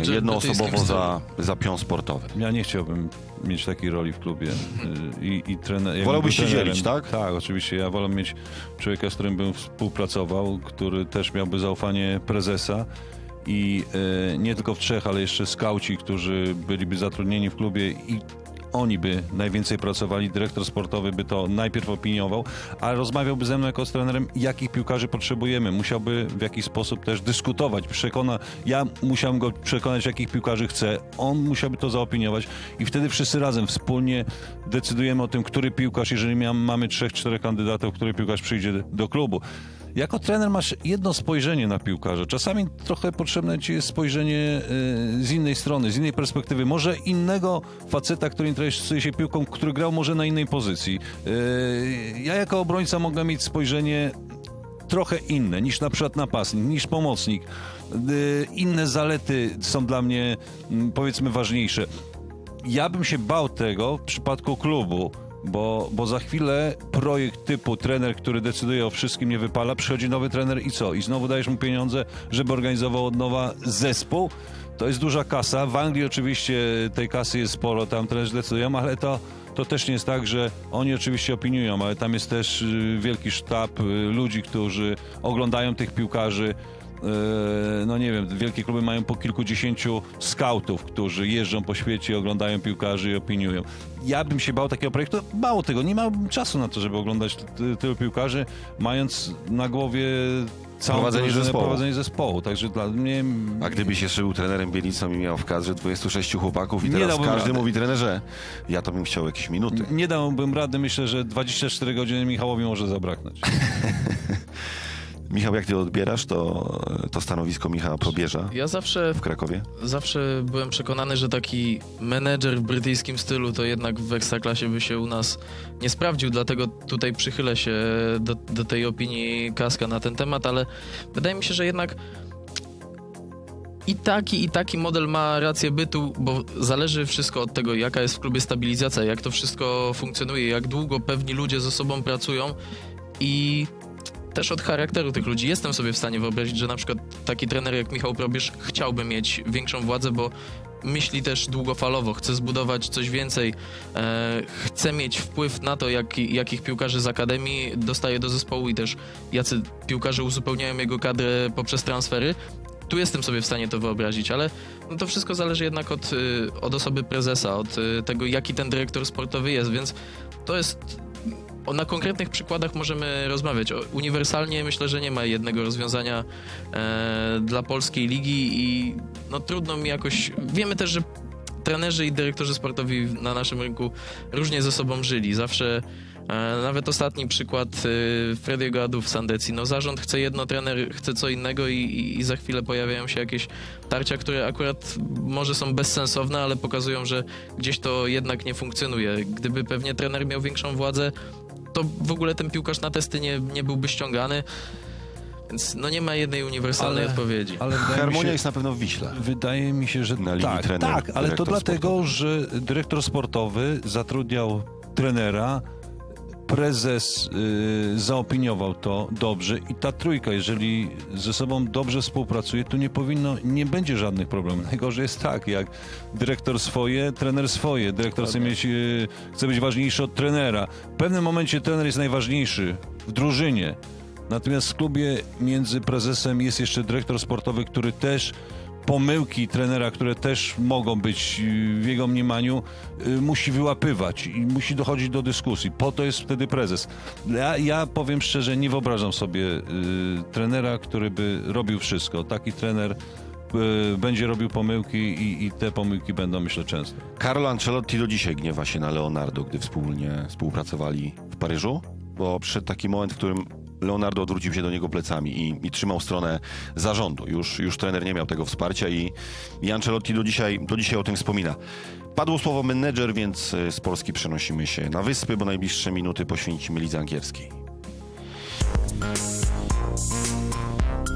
e, jednoosobowo za, za pion sportowy. Ja nie chciałbym mieć takiej roli w klubie. Y, I, i trener, Wolałbyś się dzielić, tak? Tak, oczywiście. Ja wolę mieć człowieka, z którym bym współpracował, który też miałby zaufanie prezesa i y, nie tylko w trzech, ale jeszcze skauci, którzy byliby zatrudnieni w klubie i oni by najwięcej pracowali, dyrektor sportowy by to najpierw opiniował, a rozmawiałby ze mną jako z trenerem, jakich piłkarzy potrzebujemy. Musiałby w jakiś sposób też dyskutować, przekona, ja musiałem go przekonać, jakich piłkarzy chcę, on musiałby to zaopiniować i wtedy wszyscy razem wspólnie decydujemy o tym, który piłkarz, jeżeli mamy trzech, czterech kandydatów, który piłkarz przyjdzie do klubu. Jako trener masz jedno spojrzenie na piłkarza. Czasami trochę potrzebne ci jest spojrzenie y, z innej strony, z innej perspektywy. Może innego faceta, który interesuje się piłką, który grał może na innej pozycji. Y, ja jako obrońca mogę mieć spojrzenie trochę inne niż na przykład napastnik, niż pomocnik. Y, Inne zalety są dla mnie mm, powiedzmy ważniejsze. Ja bym się bał tego w przypadku klubu, bo, bo za chwilę projekt typu trener, który decyduje o wszystkim, nie wypala, przychodzi nowy trener i co? I znowu dajesz mu pieniądze, żeby organizował od nowa zespół. To jest duża kasa. W Anglii oczywiście tej kasy jest sporo, tam trenerzy decydują, ale to, to też nie jest tak, że oni oczywiście opiniują, ale tam jest też y, wielki sztab y, ludzi, którzy oglądają tych piłkarzy. Yy, no nie wiem, wielkie kluby mają po kilkudziesięciu skautów, którzy jeżdżą po świecie, oglądają piłkarzy i opiniują. Ja bym się bał takiego projektu. Mało tego, nie mam czasu na to, żeby oglądać ty- tylu piłkarzy, mając na głowie całą Prowadzenie zespołu. prowadzenie zespołu. Także dla mnie A gdybyś jeszcze był trenerem Bielicą i miał w kadrze 26 chłopaków i Nie teraz każdy rady. mówi trenerze, ja to bym chciał jakieś minuty. nie dałbym rady. Myślę, że 24 godziny Michałowi może zabraknąć. Michał, jak ty odbierasz to, to stanowisko Michała Probierza Ja zawsze w Krakowie? Zawsze byłem przekonany, że taki menedżer w brytyjskim stylu to jednak w Ekstraklasie by się u nas nie sprawdził, dlatego tutaj przychylę się do, do tej opinii Kaska na ten temat, ale wydaje mi się, że jednak i taki, i taki model ma rację bytu, bo zależy wszystko od tego, jaka jest w klubie stabilizacja, jak to wszystko funkcjonuje, jak długo pewni ludzie ze sobą pracują i też od charakteru tych ludzi. Jestem sobie w stanie wyobrazić, że na przykład taki trener jak Michał Probierz chciałby mieć większą władzę, bo myśli też długofalowo, chce zbudować coś więcej, e, chce mieć wpływ na to, jak, jakich piłkarzy z Akademii dostaje do zespołu i też jacy piłkarze uzupełniają jego kadrę poprzez transfery. Tu jestem sobie w stanie to wyobrazić, ale no to wszystko zależy jednak od, y, od osoby prezesa, od y, tego, jaki ten dyrektor sportowy jest, więc to jest o, na konkretnych przykładach możemy rozmawiać. O, uniwersalnie myślę, że nie ma jednego rozwiązania e, dla polskiej ligi i no trudno mi jakoś... Wiemy też, że trenerzy i dyrektorzy sportowi na naszym rynku różnie ze sobą żyli. Zawsze e, nawet ostatni przykład e, Frediego Adu w Sandecji. No zarząd chce jedno, trener chce co innego i, i, i za chwilę pojawiają się jakieś tarcia, które akurat może są bezsensowne, ale pokazują, że gdzieś to jednak nie funkcjonuje. Gdyby pewnie trener miał większą władzę, to w ogóle ten piłkarz na testy nie, nie byłby ściągany. Więc no nie ma jednej uniwersalnej odpowiedzi. ale wydaje mi Harmonia się, jest na pewno w Wiśle. Wydaje mi się, że Na linii tak, trener, tak, ale to dlatego, sportowy. że dyrektor sportowy zatrudniał trenera, prezes y, zaopiniował to dobrze i ta trójka, jeżeli ze sobą dobrze współpracuje, to nie powinno, nie będzie żadnych problemów. Najgorzej jest tak, jak dyrektor swoje, trener swoje, dyrektor chce, mieć, y, chce być ważniejszy od trenera. W pewnym momencie trener jest najważniejszy w drużynie. Natomiast w klubie między prezesem jest jeszcze dyrektor sportowy, który też pomyłki trenera, które też mogą być y, w jego mniemaniu, y, musi wyłapywać i musi dochodzić do dyskusji. Po to jest wtedy prezes. Ja, ja powiem szczerze, nie wyobrażam sobie y, trenera, który by robił wszystko. Taki trener będzie robił pomyłki i, i te pomyłki będą, myślę, często. Carlo Ancelotti do dzisiaj gniewa się na Leonardo, gdy wspólnie współpracowali w Paryżu, bo przyszedł taki moment, w którym Leonardo odwrócił się do niego plecami i, i trzymał stronę zarządu. Już, już trener nie miał tego wsparcia i, i Ancelotti do dzisiaj, do dzisiaj o tym wspomina. Padło słowo menedżer, więc y, z Polski przenosimy się na wyspy, bo najbliższe minuty poświęcimy lidze angielskiej.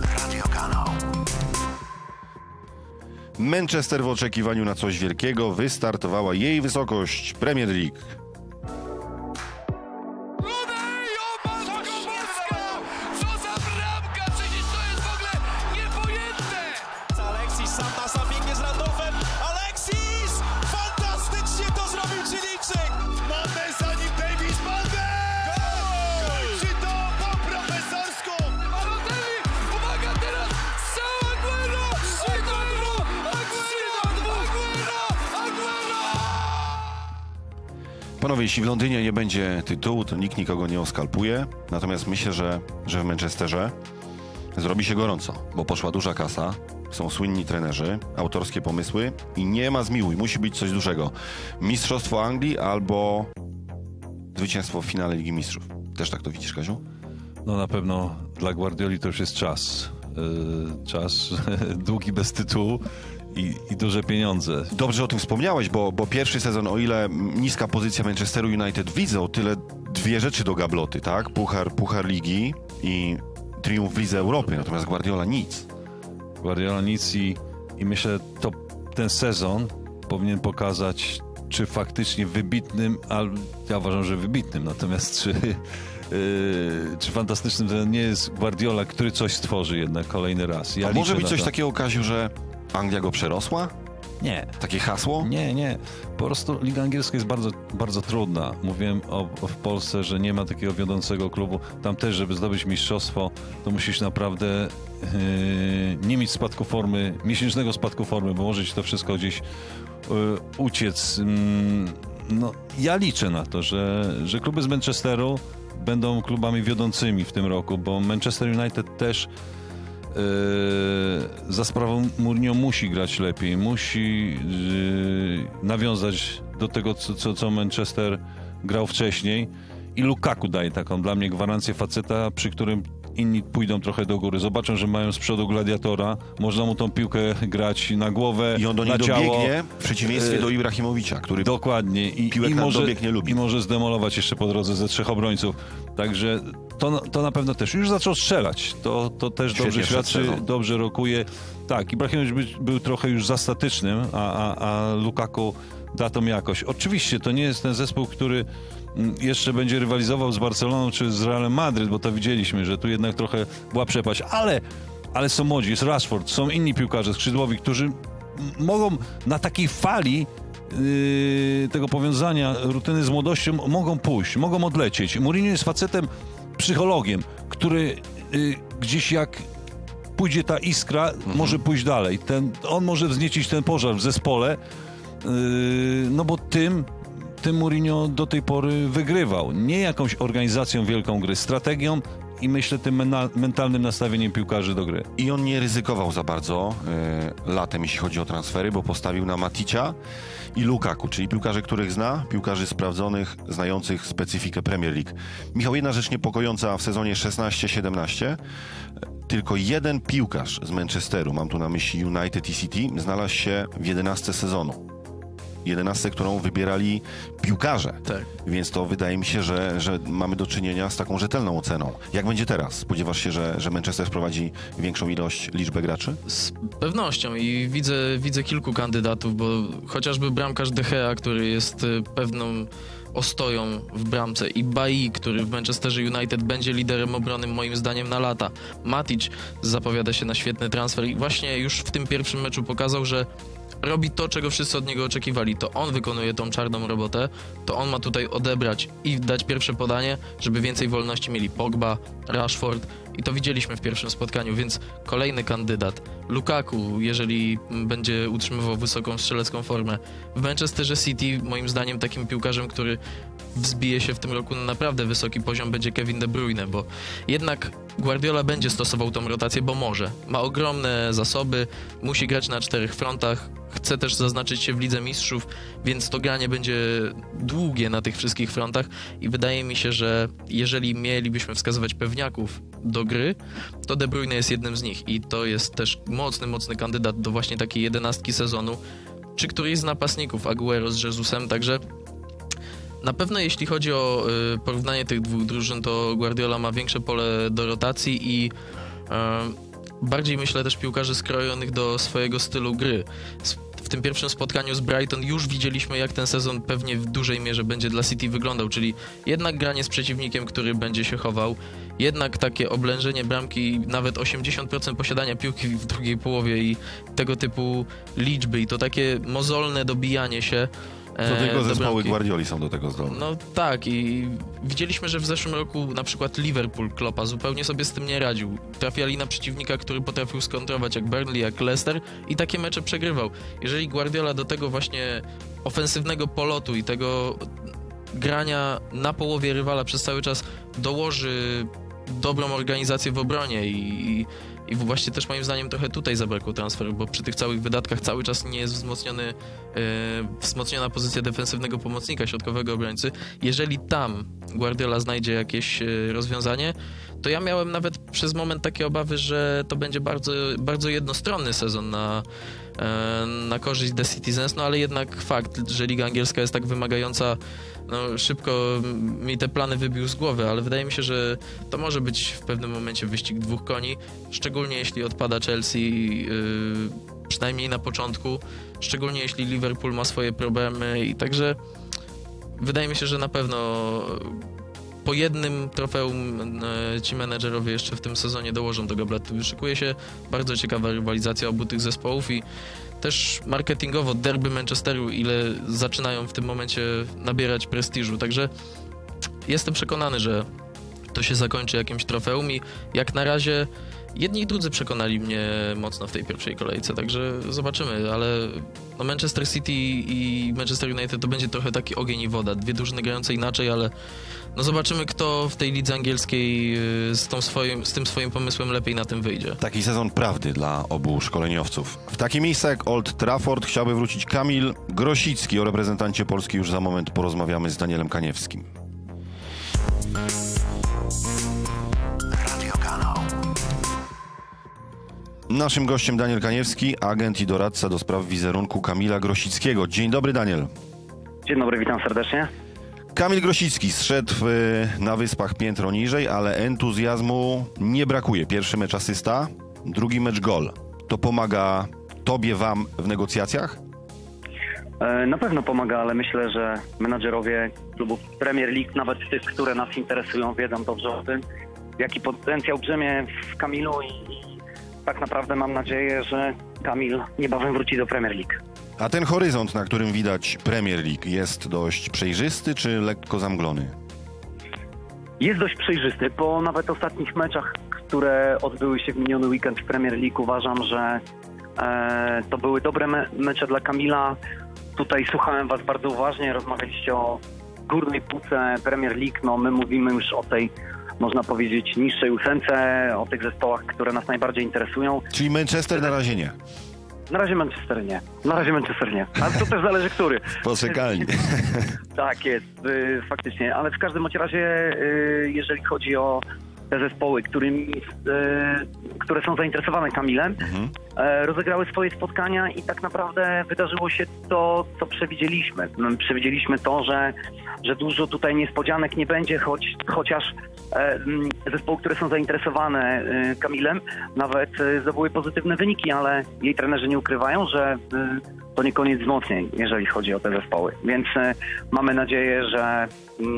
Radio Kanał. Manchester w oczekiwaniu na coś wielkiego wystartowała jej wysokość Premier League. Jeśli w Londynie nie będzie tytułu, to nikt nikogo nie oskalpuje. Natomiast myślę, że, że w Manchesterze zrobi się gorąco, bo poszła duża kasa, są słynni trenerzy, autorskie pomysły i nie ma zmiłuj, musi być coś dużego. Mistrzostwo Anglii albo zwycięstwo w finale Ligi Mistrzów. Też tak to widzisz, Kaziu? No na pewno dla Guardioli to już jest czas. Yy, czas długi bez tytułu i, i duże pieniądze. Dobrze o tym wspomniałeś, bo, bo pierwszy sezon, o ile niska pozycja Manchesteru United widzę, o tyle dwie rzeczy do gabloty, tak? Puchar, Puchar Ligi i triumf w Lidze Europy, natomiast Guardiola nic. Guardiola nic i, i myślę, to ten sezon powinien pokazać, czy faktycznie wybitnym, ale ja uważam, że wybitnym, natomiast czy, yy, czy fantastycznym to nie jest Guardiola, który coś stworzy jednak kolejny raz. Ja A może być coś takiego, Kaziu, że Anglia go przerosła? Nie, Takie hasło? Nie, nie. Po prostu Liga Angielska jest bardzo, bardzo trudna. Mówiłem o, o w Polsce, że nie ma takiego wiodącego klubu. Tam też, żeby zdobyć mistrzostwo, to musisz naprawdę yy, nie mieć spadku formy, miesięcznego spadku formy, bo może ci to wszystko gdzieś yy, uciec. Mm, no, ja liczę na to, że, że kluby z Manchesteru będą klubami wiodącymi w tym roku, bo Manchester United też Yy, za sprawą Mourinho musi grać lepiej, musi yy, nawiązać do tego, co, co Manchester grał wcześniej. I Lukaku daje taką dla mnie gwarancję faceta, przy którym inni pójdą trochę do góry. Zobaczą, że mają z przodu gladiatora, można mu tą piłkę grać na głowę, I on do na niej ciało. dobiegnie w przeciwieństwie Yy, do Ibrahimowicza, który Dokładnie. I, Piłek i, może, dobieg nie lubi. I może zdemolować jeszcze po drodze ze trzech obrońców. Także to, to na pewno też. Już zaczął strzelać. To, to też Świetnie dobrze świadczy, dobrze rokuje. Tak, Ibrahimowicz był, był trochę już za statycznym, a, a, a Lukaku da tą jakość. Oczywiście to nie jest ten zespół, który jeszcze będzie rywalizował z Barceloną czy z Realem Madryt, bo to widzieliśmy, że tu jednak trochę była przepaść, ale, ale są młodzi, jest Rashford, są inni piłkarze skrzydłowi, którzy mogą na takiej fali yy, tego powiązania rutyny z młodością mogą pójść, mogą odlecieć. Mourinho jest facetem, psychologiem, który yy, gdzieś jak pójdzie ta iskra, może pójść dalej. Ten, on może wzniecić ten pożar w zespole, yy, no bo tym tym Mourinho do tej pory wygrywał. Nie jakąś organizacją wielką gry, strategią i myślę tym mentalnym nastawieniem piłkarzy do gry. I on nie ryzykował za bardzo e, latem, jeśli chodzi o transfery, bo postawił na Maticia i Lukaku, czyli piłkarzy, których zna, piłkarzy sprawdzonych, znających specyfikę Premier League. Michał, jedna rzecz niepokojąca w sezonie 16-17. e, Tylko jeden piłkarz z Manchesteru, mam tu na myśli United i City, znalazł się w 11 sezonu. 11, którą wybierali piłkarze. Tak. Więc to wydaje mi się, że, że mamy do czynienia z taką rzetelną oceną. Jak będzie teraz? Spodziewasz się, że, że Manchester wprowadzi większą ilość, liczbę graczy? Z pewnością i widzę, widzę kilku kandydatów, bo chociażby bramkarz De Gea, który jest y, pewną ostoją w bramce i Bai, który w Manchesterze United będzie liderem obrony moim zdaniem na lata. Matic zapowiada się na świetny transfer i właśnie już w tym pierwszym meczu pokazał, że robi to, czego wszyscy od niego oczekiwali. To on wykonuje tą czarną robotę, to on ma tutaj odebrać i dać pierwsze podanie, żeby więcej wolności mieli Pogba, Rashford i to widzieliśmy w pierwszym spotkaniu, więc kolejny kandydat, Lukaku, jeżeli będzie utrzymywał wysoką strzelecką formę. W Manchesterze City moim zdaniem takim piłkarzem, który wzbije się w tym roku na naprawdę wysoki poziom będzie Kevin De Bruyne, bo jednak Guardiola będzie stosował tą rotację, bo może. Ma ogromne zasoby, musi grać na czterech frontach, chce też zaznaczyć się w Lidze Mistrzów, więc to granie będzie długie na tych wszystkich frontach i wydaje mi się, że jeżeli mielibyśmy wskazywać pewniaków do gry, to De Bruyne jest jednym z nich i to jest też mocny, mocny kandydat do właśnie takiej jedenastki sezonu, czy któryś z napastników, Aguero z Jezusem, także na pewno jeśli chodzi o y, porównanie tych dwóch drużyn, to Guardiola ma większe pole do rotacji i y, bardziej myślę też piłkarzy skrojonych do swojego stylu gry. W tym pierwszym spotkaniu z Brighton już widzieliśmy, jak ten sezon pewnie w dużej mierze będzie dla City wyglądał, czyli jednak granie z przeciwnikiem, który będzie się chował, jednak takie oblężenie bramki, nawet 80% posiadania piłki w drugiej połowie i tego typu liczby i to takie mozolne dobijanie się. To e, tylko zespoły bramki. Guardioli są do tego zdolne. No tak i widzieliśmy, że w zeszłym roku na przykład Liverpool Kloppa zupełnie sobie z tym nie radził. Trafiali na przeciwnika, który potrafił skontrować jak Burnley, jak Leicester i takie mecze przegrywał. Jeżeli Guardiola do tego właśnie ofensywnego polotu i tego grania na połowie rywala przez cały czas dołoży dobrą organizację w obronie i, i właśnie też moim zdaniem trochę tutaj zabrakło transferu, bo przy tych całych wydatkach cały czas nie jest wzmocniony, e, wzmocniona pozycja defensywnego pomocnika, środkowego obrońcy. Jeżeli tam Guardiola znajdzie jakieś e, rozwiązanie, to ja miałem nawet przez moment takie obawy, że to będzie bardzo, bardzo jednostronny sezon na, e, na korzyść The Citizens, no ale jednak fakt, że Liga Angielska jest tak wymagająca, no szybko mi te plany wybił z głowy, ale wydaje mi się, że to może być w pewnym momencie wyścig dwóch koni, szczególnie jeśli odpada Chelsea, yy, przynajmniej na początku, szczególnie jeśli Liverpool ma swoje problemy i także wydaje mi się, że na pewno po jednym trofeum e, ci menedżerowie jeszcze w tym sezonie dołożą do gabletu. Szykuje się bardzo ciekawa rywalizacja obu tych zespołów i też marketingowo derby Manchesteru, ile zaczynają w tym momencie nabierać prestiżu. Także jestem przekonany, że to się zakończy jakimś trofeum i jak na razie jedni i drudzy przekonali mnie mocno w tej pierwszej kolejce, także zobaczymy, ale no Manchester City i Manchester United to będzie trochę taki ogień i woda. Dwie drużyny grające inaczej, ale no zobaczymy, kto w tej lidze angielskiej y, z, tą swoim, z tym swoim pomysłem lepiej na tym wyjdzie. Taki sezon prawdy dla obu szkoleniowców. W takie miejsce jak Old Trafford chciałby wrócić Kamil Grosicki. O reprezentancie Polski już za moment porozmawiamy z Danielem Kaniewskim. Naszym gościem Daniel Kaniewski, agent i doradca do spraw wizerunku Kamila Grosickiego. Dzień dobry, Daniel. Dzień dobry, witam serdecznie. Kamil Grosicki zszedł y, na wyspach piętro niżej, ale entuzjazmu nie brakuje. Pierwszy mecz asysta, drugi mecz gol. To pomaga tobie, wam w negocjacjach? E, Na pewno pomaga, ale myślę, że menadżerowie klubów Premier League, nawet tych, które nas interesują, wiedzą dobrze o tym, jaki potencjał brzemię w Kamilu i tak naprawdę mam nadzieję, że Kamil niebawem wróci do Premier League. A ten horyzont, na którym widać Premier League, jest dość przejrzysty czy lekko zamglony? Jest dość przejrzysty. Po nawet ostatnich meczach, które odbyły się w miniony weekend w Premier League, uważam, że e, to były dobre me- mecze dla Kamila. Tutaj słuchałem Was bardzo uważnie, rozmawialiście o górnej półce Premier League. No, my mówimy już o tej, można powiedzieć, niższej ósemce, o tych zespołach, które nas najbardziej interesują. Czyli Manchester na razie nie. Na razie Manchester nie. Na razie Manchester nie. Ale to też zależy, który. Poczekalni. Tak jest, y, faktycznie, ale w każdym razie, y, jeżeli chodzi o te zespoły, którymi, y, które są zainteresowane Kamilem, e, rozegrały swoje spotkania i tak naprawdę wydarzyło się to, co przewidzieliśmy. No, Przewidzieliśmy to, że, że dużo tutaj niespodzianek nie będzie, choć, chociaż e, zespoły, które są zainteresowane e, Kamilem, nawet e, zdobyły pozytywne wyniki, ale jej trenerzy nie ukrywają, że e, to nie koniec wzmocnień, jeżeli chodzi o te zespoły. Więc e, mamy nadzieję, że mm,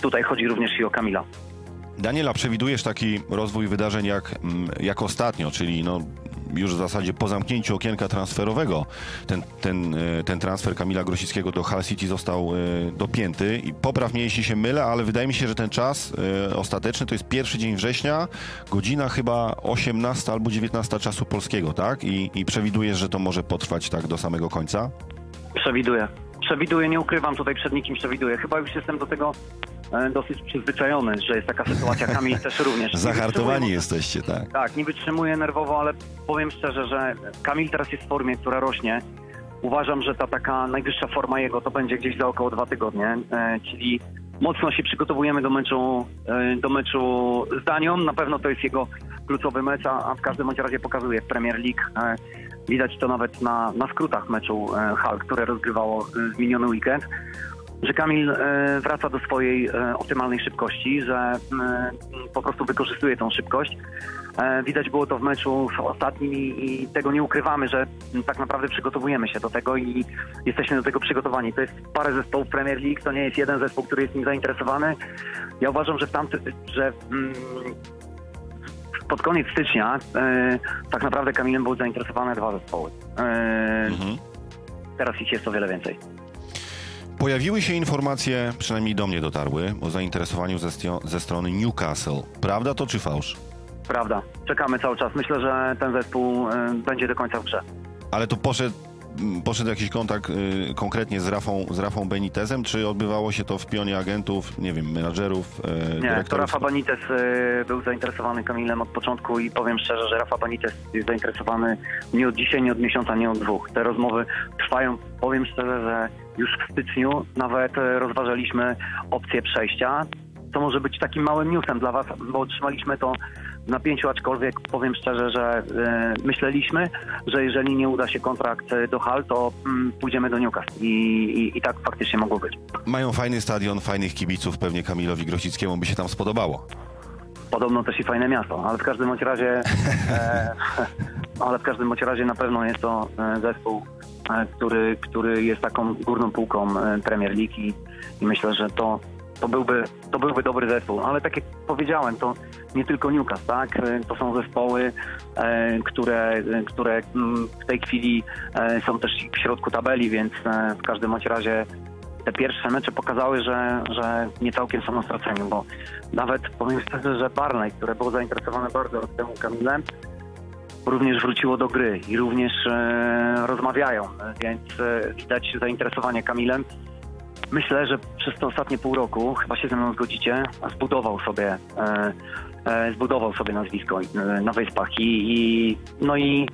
tutaj chodzi również i o Kamila. Daniela, przewidujesz taki rozwój wydarzeń jak, mm, jak ostatnio, czyli no, już w zasadzie po zamknięciu okienka transferowego ten, ten, e, ten transfer Kamila Grosickiego do Hull City został e, dopięty i popraw mnie, jeśli się mylę, ale wydaje mi się, że ten czas e, ostateczny to jest pierwszy dzień września, godzina chyba 18 albo 19 czasu polskiego, tak? I, i przewidujesz, że to może potrwać tak do samego końca? Przewiduję. Przewiduję, nie ukrywam tutaj przed nikim, przewiduję. Chyba już jestem do tego e, dosyć przyzwyczajony, że jest taka sytuacja. Kamil też również. Nie Zahartowani jesteście, tak? Tak, nie wytrzymuję nerwowo, ale powiem szczerze, że Kamil teraz jest w formie, która rośnie. Uważam, że ta taka najwyższa forma jego to będzie gdzieś za około dwa tygodnie, e, czyli mocno się przygotowujemy do meczu, e, do meczu z Danią. Na pewno to jest jego kluczowy mecz, a w każdym razie pokazuje w Premier League. E, Widać to nawet na, na skrótach meczu e, Hull, które rozgrywało e, w miniony weekend że Kamil e, wraca do swojej optymalnej szybkości, że po prostu wykorzystuje tą szybkość. Widać było to w meczu w ostatnim i, tego nie ukrywamy, że tak naprawdę przygotowujemy się do tego i jesteśmy do tego przygotowani. To jest parę zespołów Premier League, to nie jest jeden zespół, który jest nim zainteresowany. Ja uważam, że w tamty, że mm, pod koniec stycznia e, tak naprawdę Kamilem były zainteresowane dwa zespoły. E, Mhm. Teraz ich jest o wiele więcej. Pojawiły się informacje, przynajmniej do mnie dotarły, o zainteresowaniu ze, ze strony Newcastle. Prawda to czy fałsz? Prawda. Czekamy cały czas. Myślę, że ten zespół y, będzie do końca w grze. Ale to poszedł poszedł jakiś kontakt y, konkretnie z Rafą, z Rafą Benitezem, czy odbywało się to w pionie agentów, nie wiem, menadżerów, y, Nie, to dyrektorów? Rafa Benitez y, był zainteresowany Kamilem od początku i powiem szczerze, że Rafa Benitez jest zainteresowany nie od dzisiaj, nie od miesiąca, nie od dwóch. Te rozmowy trwają, powiem szczerze, że już w styczniu nawet y, rozważaliśmy opcję przejścia, co może być takim małym newsem dla Was, bo otrzymaliśmy to napięciu, aczkolwiek powiem szczerze, że y, myśleliśmy, że jeżeli nie uda się kontrakt y, do Hal, to mm, pójdziemy do Newcastle I, i, i tak faktycznie mogło być. Mają fajny stadion, fajnych kibiców, pewnie Kamilowi Grosickiemu by się tam spodobało. Podobno też i fajne miasto, ale w każdym bądź razie, e, ale w każdym bądź razie na pewno jest to e, zespół, e, który, który jest taką górną półką e, Premier League i, i myślę, że to, to, byłby, to byłby dobry zespół. Ale tak jak powiedziałem, to nie tylko Newcastle, tak? To są zespoły, e, które, które mm, w tej chwili e, są też w środku tabeli, więc e, w każdym bądź razie te pierwsze mecze pokazały, że, że nie całkiem są na straceniu, bo nawet powiem szczerze, że Barney, które było zainteresowane bardzo rok temu Kamilem, również wróciło do gry i również e, rozmawiają, więc e, widać zainteresowanie Kamilem. Myślę, że przez te ostatnie pół roku, chyba się ze mną zgodzicie, zbudował sobie e, e, zbudował sobie nazwisko e, na Wyspach i, i no i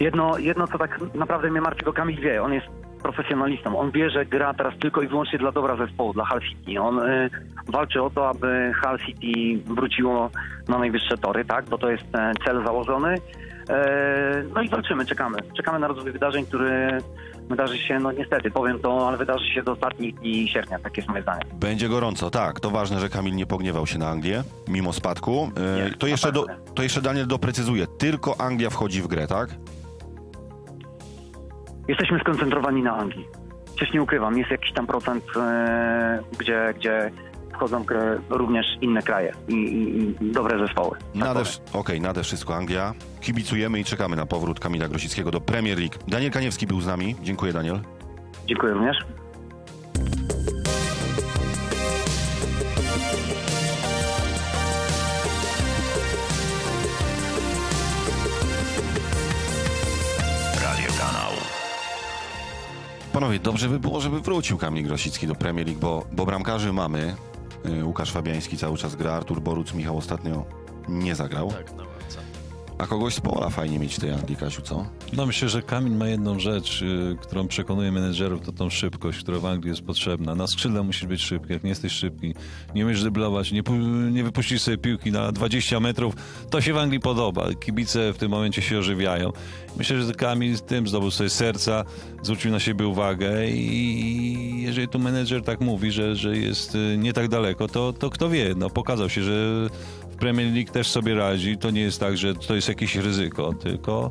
jedno, jedno, co tak naprawdę mnie martwi, bo Kamil wie, on jest profesjonalistą. On wie, że gra teraz tylko i wyłącznie dla dobra zespołu, dla Hull City. On y, walczy o to, aby Hull City wróciło na najwyższe tory, tak? Bo to jest e, cel założony. E, no i walczymy, czekamy. Czekamy na rozwój wydarzeń, który wydarzy się, no niestety, powiem to, ale wydarzy się do ostatnich dni sierpnia, takie jest moje zdanie. Będzie gorąco, tak. To ważne, że Kamil nie pogniewał się na Anglię, mimo spadku. E, to, jeszcze do, to jeszcze Daniel doprecyzuje. Tylko Anglia wchodzi w grę, tak? Jesteśmy skoncentrowani na Anglii. Coś nie ukrywam, jest jakiś tam procent, e, gdzie, gdzie wchodzą grę również inne kraje i, i, i dobre zespoły. tak Nade. Okej, nade wszystko Anglia. Kibicujemy i czekamy na powrót Kamila Grosickiego do Premier League. Daniel Kaniewski był z nami. Dziękuję, Daniel. Dziękuję również. Panowie, dobrze by było, żeby wrócił Kamil Grosicki do Premier League, bo, bo bramkarzy mamy. Łukasz Fabiański cały czas gra, Artur Boruc, Michał ostatnio nie zagrał. Tak, ławce. A kogoś z pola fajnie mieć w tej Anglii, Kasiu, co? No myślę, że Kamil ma jedną rzecz, y, którą przekonuje menedżerów, to tą szybkość, która w Anglii jest potrzebna. Na skrzydle musisz być szybki, jak nie jesteś szybki, nie umiesz dryblować, nie, nie wypuścisz sobie piłki na 20 metrów, to się w Anglii podoba. Kibice w tym momencie się ożywiają. Myślę, że Kamil z tym zdobył sobie serca, zwrócił na siebie uwagę i jeżeli tu menedżer tak mówi, że, że jest y, nie tak daleko, to, to kto wie, no pokazał się, że Premier League też sobie radzi. To nie jest tak, że to jest jakieś ryzyko, tylko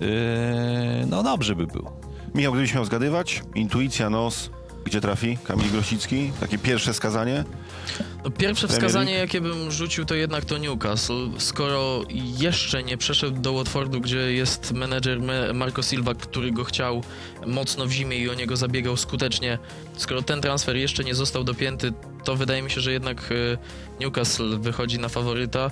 yy, no dobrze by było. Michał, gdybyś miał zgadywać, intuicja, nos, gdzie trafi Kamil Grosicki? Takie pierwsze skazanie? No, pierwsze wskazanie, jakie bym rzucił, to jednak to Newcastle. Skoro jeszcze nie przeszedł do Watfordu, gdzie jest menedżer Me- Marco Silva, który go chciał mocno w zimie i o niego zabiegał skutecznie, skoro ten transfer jeszcze nie został dopięty, to wydaje mi się, że jednak y, Newcastle wychodzi na faworyta.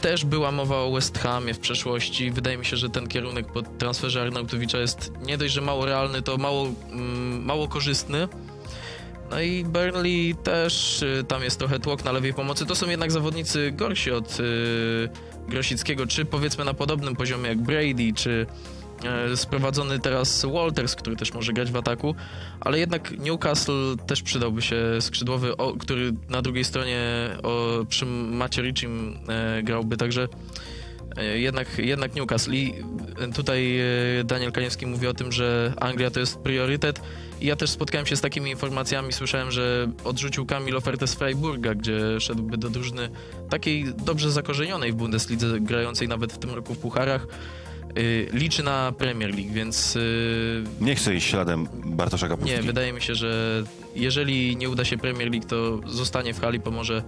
Też była mowa o West Hamie w przeszłości. Wydaje mi się, że ten kierunek po transferze Arnautowicza jest nie dość, że mało realny, to mało, mm, mało korzystny. No i Burnley też y, tam jest trochę tłok na lewej pomocy. To są jednak zawodnicy gorsi od y, Grosickiego, czy powiedzmy na podobnym poziomie jak Brady, czy sprowadzony teraz Walters, który też może grać w ataku, ale jednak Newcastle też przydałby się skrzydłowy, który na drugiej stronie o, przy Macie Richim e, grałby, także e, jednak, jednak Newcastle. I tutaj e, Daniel Kaniewski mówi o tym, że Anglia to jest priorytet. I ja też spotkałem się z takimi informacjami. Słyszałem, że odrzucił Kamil ofertę z Freiburga, gdzie szedłby do drużyny takiej dobrze zakorzenionej w Bundeslidze, grającej nawet w tym roku w pucharach. Y, liczy na Premier League, więc y, Nie chcę iść śladem Bartosza Kapustki. nie, wydaje mi się, że jeżeli nie uda się Premier League, to zostanie w hali, pomoże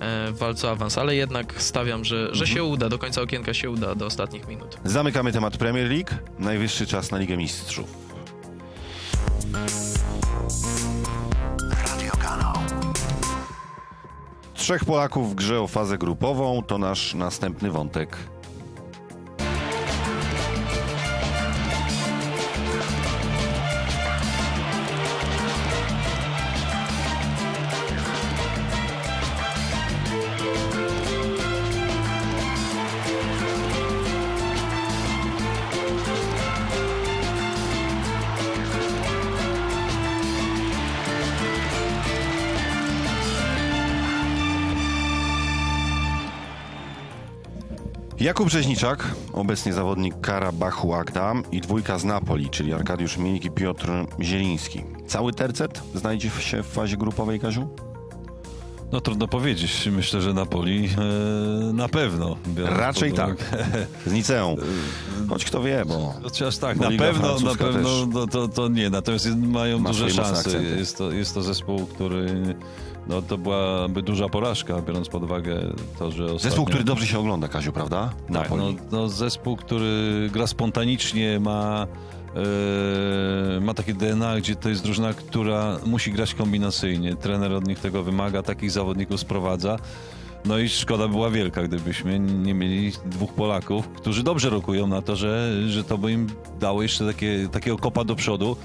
e, w walce o awans, ale jednak stawiam, że, że się uda, do końca okienka się uda, do ostatnich minut. Zamykamy temat Premier League. Najwyższy czas na Ligę Mistrzów. Radio Kanał. Trzech Polaków w grze o fazę grupową to nasz następny wątek. Jakub Rzeźniczak, obecnie zawodnik Karabachu Agda i dwójka z Napoli, czyli Arkadiusz Milik i Piotr Zieliński. Cały tercet znajdzie się w fazie grupowej, Kaziu? No trudno powiedzieć. Myślę, że Napoli e, na pewno. Raczej tak. Z Niceą. Choć kto wie, bo... Chociaż tak, Bo na pewno, na pewno no, to, to nie. Natomiast mają ma duże szanse. Jest to, jest to zespół, który no, to byłaby duża porażka, biorąc pod uwagę to, że ostatnio... Zespół, który dobrze się ogląda, Kaziu, prawda? Tak, no, Napoli. no zespół, który gra spontanicznie, ma, e, ma takie DNA, gdzie to jest drużyna, która musi grać kombinacyjnie. Trener od nich tego wymaga, takich zawodników sprowadza. No i szkoda była wielka, gdybyśmy nie mieli dwóch Polaków, którzy dobrze rokują na to, że, że to by im dało jeszcze takie, takiego kopa do przodu,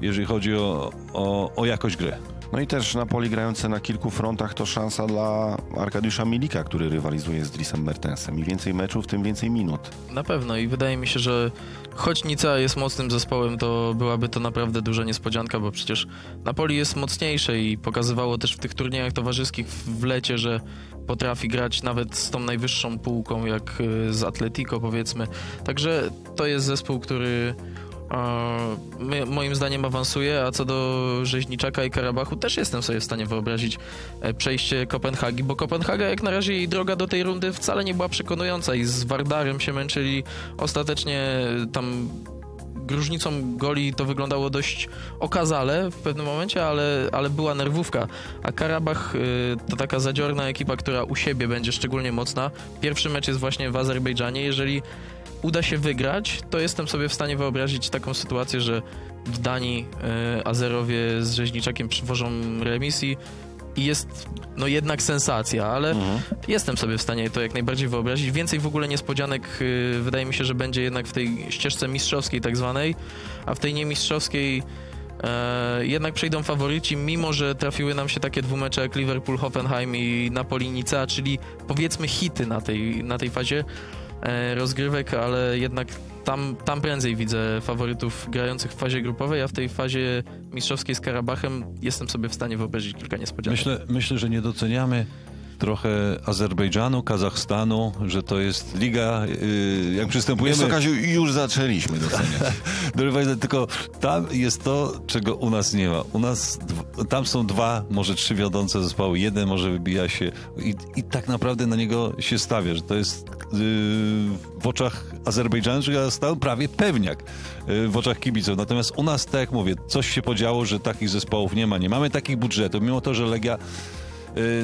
jeżeli chodzi o, o, o jakość gry. No i też Napoli grające na kilku frontach to szansa dla Arkadiusza Milika, który rywalizuje z Drisem Mertensem. Im więcej meczów, tym więcej minut. Na pewno i wydaje mi się, że choć Nica jest mocnym zespołem, to byłaby to naprawdę duża niespodzianka, bo przecież Napoli jest mocniejsze i pokazywało też w tych turniejach towarzyskich w lecie, że potrafi grać nawet z tą najwyższą półką, jak y, z Atletico powiedzmy. Także to jest zespół, który e, my, moim zdaniem awansuje, a co do Rzeźniczaka i Karabachu też jestem sobie w stanie wyobrazić e, przejście Kopenhagi, bo Kopenhaga jak na razie jej droga do tej rundy wcale nie była przekonująca i z Wardarem się męczyli. Ostatecznie e, tam różnicą goli to wyglądało dość okazale w pewnym momencie, ale, ale była nerwówka. A Karabach y, to taka zadziorna ekipa, która u siebie będzie szczególnie mocna. Pierwszy mecz jest właśnie w Azerbejdżanie. Jeżeli uda się wygrać, to jestem sobie w stanie wyobrazić taką sytuację, że w Danii y, Azerowie z Rzeźniczakiem przywożą remis i jest no jednak sensacja, ale jestem sobie w stanie to jak najbardziej wyobrazić. Więcej w ogóle niespodzianek y, wydaje mi się, że będzie jednak w tej ścieżce mistrzowskiej tak zwanej, a w tej niemistrzowskiej e, jednak przejdą faworyci, mimo że trafiły nam się takie dwumecze jak Liverpool, Hoffenheim i Napoli Nica, czyli powiedzmy hity na tej, na tej fazie rozgrywek, ale jednak tam, tam prędzej widzę faworytów grających w fazie grupowej, a w tej fazie mistrzowskiej z Karabachem jestem sobie w stanie wyobrazić kilka niespodzianek. Myślę, myślę, że nie doceniamy trochę Azerbejdżanu, Kazachstanu, że to jest liga, yy, jak przystępujemy... Wiesz co, Kaziu, już zaczęliśmy doceniać. do rywalizacji, tylko tam jest to, czego u nas nie ma. U nas, tam są dwa, może trzy wiodące zespoły. Jeden może wybija się i, i tak naprawdę na niego się stawia, że to jest yy, w oczach Azerbejdżanu, czy Kazachstanu prawie pewniak yy, w oczach kibiców. Natomiast u nas, tak jak mówię, coś się podziało, że takich zespołów nie ma. Nie mamy takich budżetów, mimo to, że Legia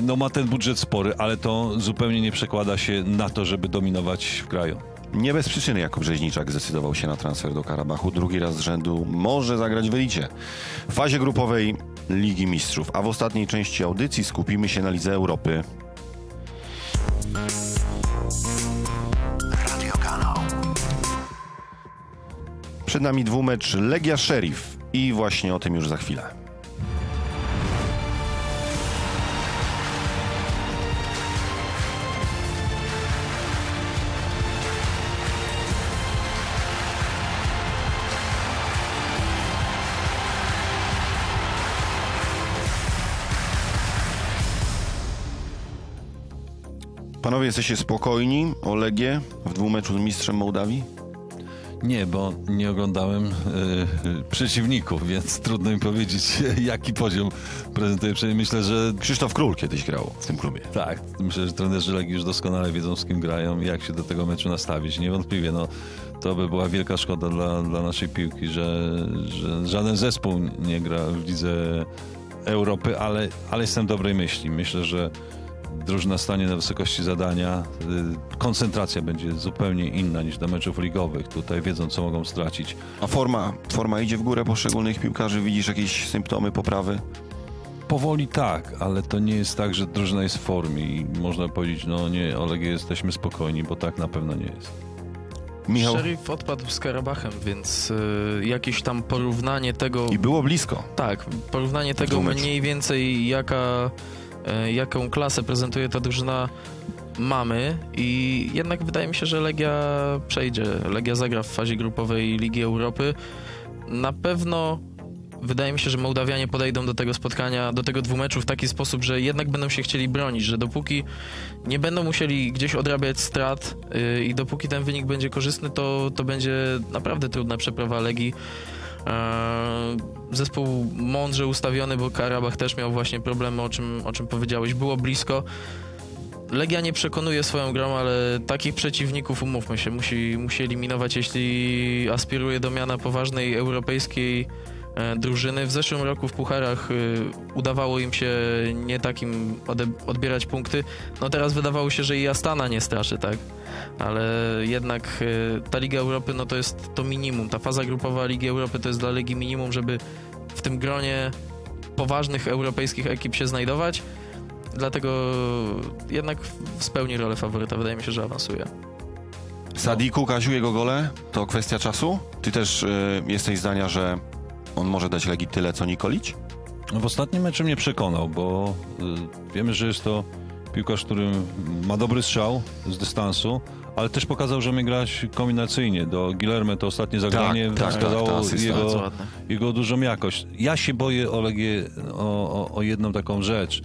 no ma ten budżet spory, ale to zupełnie nie przekłada się na to, żeby dominować w kraju. Nie bez przyczyny Jakub Rzeźniczak zdecydował się na transfer do Karabachu. Drugi raz z rzędu może zagrać w elicie. W fazie grupowej Ligi Mistrzów, a w ostatniej części audycji skupimy się na Lidze Europy. Radio Kanał. Przed nami dwumecz Legia Sheriff i właśnie o tym już za chwilę. Panowie, jesteście spokojni o Legię w dwumeczu z mistrzem Mołdawii? Nie, bo nie oglądałem e, przeciwników, więc trudno mi powiedzieć, jaki poziom prezentuje. Myślę, że Krzysztof Król kiedyś grał w tym klubie. tak, myślę, że trenerzy Legii już doskonale wiedzą, z kim grają i jak się do tego meczu nastawić. Niewątpliwie, no, to by była wielka szkoda dla, dla naszej piłki, że, że żaden zespół nie gra w lidze Europy, ale, ale jestem dobrej myśli. Myślę, że drużyna stanie na wysokości zadania. Y, Koncentracja będzie zupełnie inna niż do meczów ligowych. Tutaj wiedzą, co mogą stracić. A forma, forma idzie w górę poszczególnych piłkarzy? Widzisz jakieś symptomy poprawy? Powoli tak, ale to nie jest tak, że drużyna jest w formie i można powiedzieć, no nie, o Legię jesteśmy spokojni, bo tak na pewno nie jest. Michał? Sheriff odpadł z Karabachem, więc y, jakieś tam porównanie tego... I było blisko. Tak, porównanie tego mniej więcej jaka, jaką klasę prezentuje ta drużyna mamy i jednak wydaje mi się, że Legia przejdzie. Legia zagra w fazie grupowej Ligi Europy. Na pewno wydaje mi się, że Mołdawianie podejdą do tego spotkania, do tego dwumeczu w taki sposób, że jednak będą się chcieli bronić, że dopóki nie będą musieli gdzieś odrabiać strat yy, i dopóki ten wynik będzie korzystny, to, to będzie naprawdę trudna przeprawa Legii. Eee, Zespół mądrze ustawiony, bo Karabach też miał właśnie problemy, o czym, o czym powiedziałeś. Było blisko. Legia nie przekonuje swoją grą, ale takich przeciwników, umówmy się, musi, musi eliminować, jeśli aspiruje do miana poważnej europejskiej e, drużyny. W zeszłym roku w Pucharach e, udawało im się nie takim odbierać punkty. No teraz wydawało się, że i Astana nie straszy, tak? Ale jednak e, ta Liga Europy, no to jest to minimum. Ta faza grupowa Ligi Europy to jest dla Legii minimum, żeby w tym gronie poważnych europejskich ekip się znajdować. Dlatego jednak spełni rolę faworyta. Wydaje mi się, że awansuje. Sadiku, Kaziu, jego gole to kwestia czasu? Ty też y, jesteś zdania, że on może dać Legii tyle, co Nikolić? No, W ostatnim meczu mnie przekonał, bo y, wiemy, że jest to piłkarz, który ma dobry strzał z dystansu, ale też pokazał, że umie grać kombinacyjnie. Do Guillermo to ostatnie zagranie tak, tak, wskazało ta asysta. Bardzo jego, jego dużą jakość. Ja się boję o Legię, o, o, o jedną taką rzecz.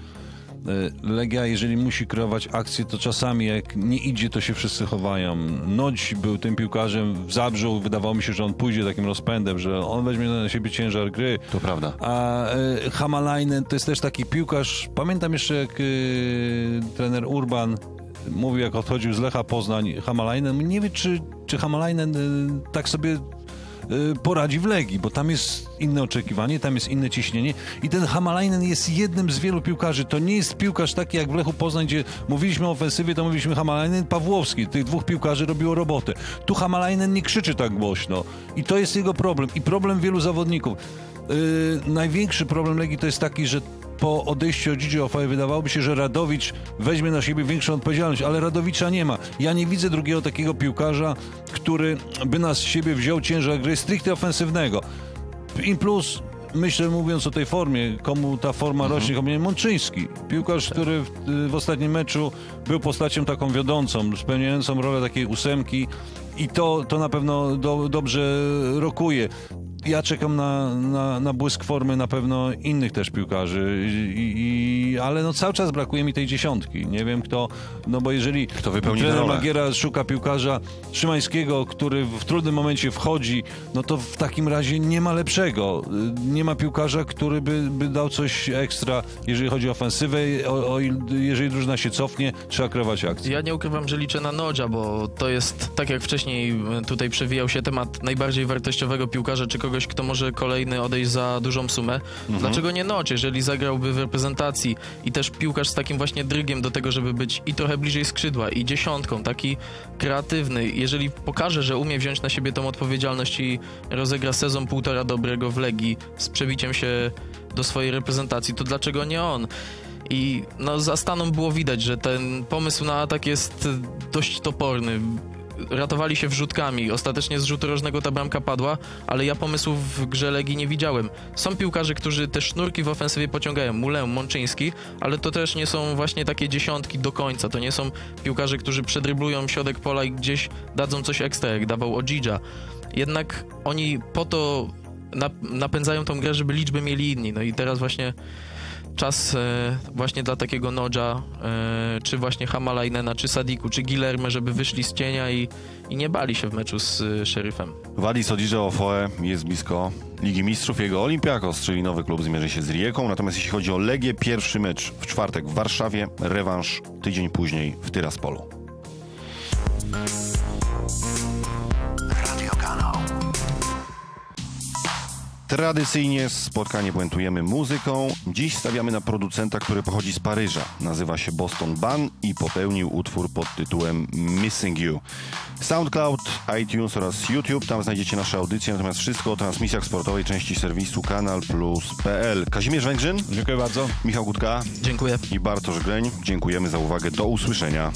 Y, Legia, jeżeli musi kreować akcję, to czasami jak nie idzie, to się wszyscy chowają. Nodź był tym piłkarzem w Zabrzu, wydawało mi się, że on pójdzie takim rozpędem, że on weźmie na siebie ciężar gry. To prawda. A y, Hamalainen to jest też taki piłkarz. Pamiętam jeszcze, jak y, trener Urban mówił, jak odchodził z Lecha Poznań, Hamalainen. Nie wiem, czy, czy Hamalainen tak sobie poradzi w Legii, bo tam jest inne oczekiwanie, tam jest inne ciśnienie i ten Hamalainen jest jednym z wielu piłkarzy. To nie jest piłkarz taki jak w Lechu Poznań, gdzie mówiliśmy o ofensywie, to mówiliśmy Hamalainen, Pawłowski. Tych dwóch piłkarzy robiło robotę. Tu Hamalainen nie krzyczy tak głośno i to jest jego problem i problem wielu zawodników. Yy, największy problem Legii to jest taki, że po odejściu od Ofaj wydawałoby się, że Radowicz weźmie na siebie większą odpowiedzialność, ale Radowicza nie ma. Ja nie widzę drugiego takiego piłkarza, który by na siebie wziął ciężar gry stricte ofensywnego. I plus, myślę, mówiąc o tej formie, komu ta forma rośnie, komu Mączyński. Piłkarz, który w, w ostatnim meczu był postacią taką wiodącą, spełniającą rolę takiej ósemki i to, to na pewno do, dobrze rokuje. Ja czekam na, na, na błysk formy na pewno innych też piłkarzy, I, i, ale no cały czas brakuje mi tej dziesiątki. Nie wiem kto, no bo jeżeli Kto wypełni trener? Magiera szuka piłkarza Szymańskiego, który w trudnym momencie wchodzi, no to w takim razie nie ma lepszego. Nie ma piłkarza, który by, by dał coś ekstra, jeżeli chodzi o ofensywę. O, o, jeżeli drużyna się cofnie, trzeba kreować akcję. Ja nie ukrywam, że liczę na Nodża, bo to jest, tak jak wcześniej tutaj przewijał się temat najbardziej wartościowego piłkarza, czy kogoś, kto może kolejny odejść za dużą sumę. Dlaczego nie Nodż, jeżeli zagrałby w reprezentacji i też piłkarz z takim właśnie drygiem do tego, żeby być i trochę bliżej skrzydła, i dziesiątką, taki kreatywny. Jeżeli pokaże, że umie wziąć na siebie tą odpowiedzialność i rozegra sezon półtora dobrego w Legii z przebiciem się do swojej reprezentacji, to dlaczego nie on? I no, za Staną było widać, że ten pomysł na atak jest dość toporny. Ratowali się wrzutkami. Ostatecznie z rzutu rożnego ta bramka padła, ale ja pomysłów w grze Legii nie widziałem. Są piłkarze, którzy te sznurki w ofensywie pociągają. Mulę, Mączyński, ale to też nie są właśnie takie dziesiątki do końca. To nie są piłkarze, którzy przedryblują środek pola i gdzieś dadzą coś ekstra, jak dawał Odzidża. Jednak oni po to nap- napędzają tą grę, żeby liczby mieli inni. No i teraz właśnie czas e, właśnie dla takiego Nodża, e, czy właśnie Hamalainena, czy Sadiku, czy Gilerme, żeby wyszli z cienia i, i nie bali się w meczu z e, Szeryfem. Wadis Odziże Ofoe jest blisko Ligi Mistrzów. Jego Olympiakos, czyli nowy klub, zmierzy się z Rijeką. Natomiast jeśli chodzi o Legię, pierwszy mecz w czwartek w Warszawie, rewanż tydzień później w Tyraspolu. Tradycyjnie spotkanie puentujemy muzyką. Dziś stawiamy na producenta, który pochodzi z Paryża. Nazywa się Boston Ban i popełnił utwór pod tytułem Missing You. SoundCloud, iTunes oraz YouTube, tam znajdziecie nasze audycje, natomiast wszystko o transmisjach sportowej części serwisu kanalplus.pl. Kazimierz Węgrzyn, Dziękuję bardzo. Michał Gutka Dziękuję. i Bartosz Greń. Dziękujemy za uwagę. Do usłyszenia.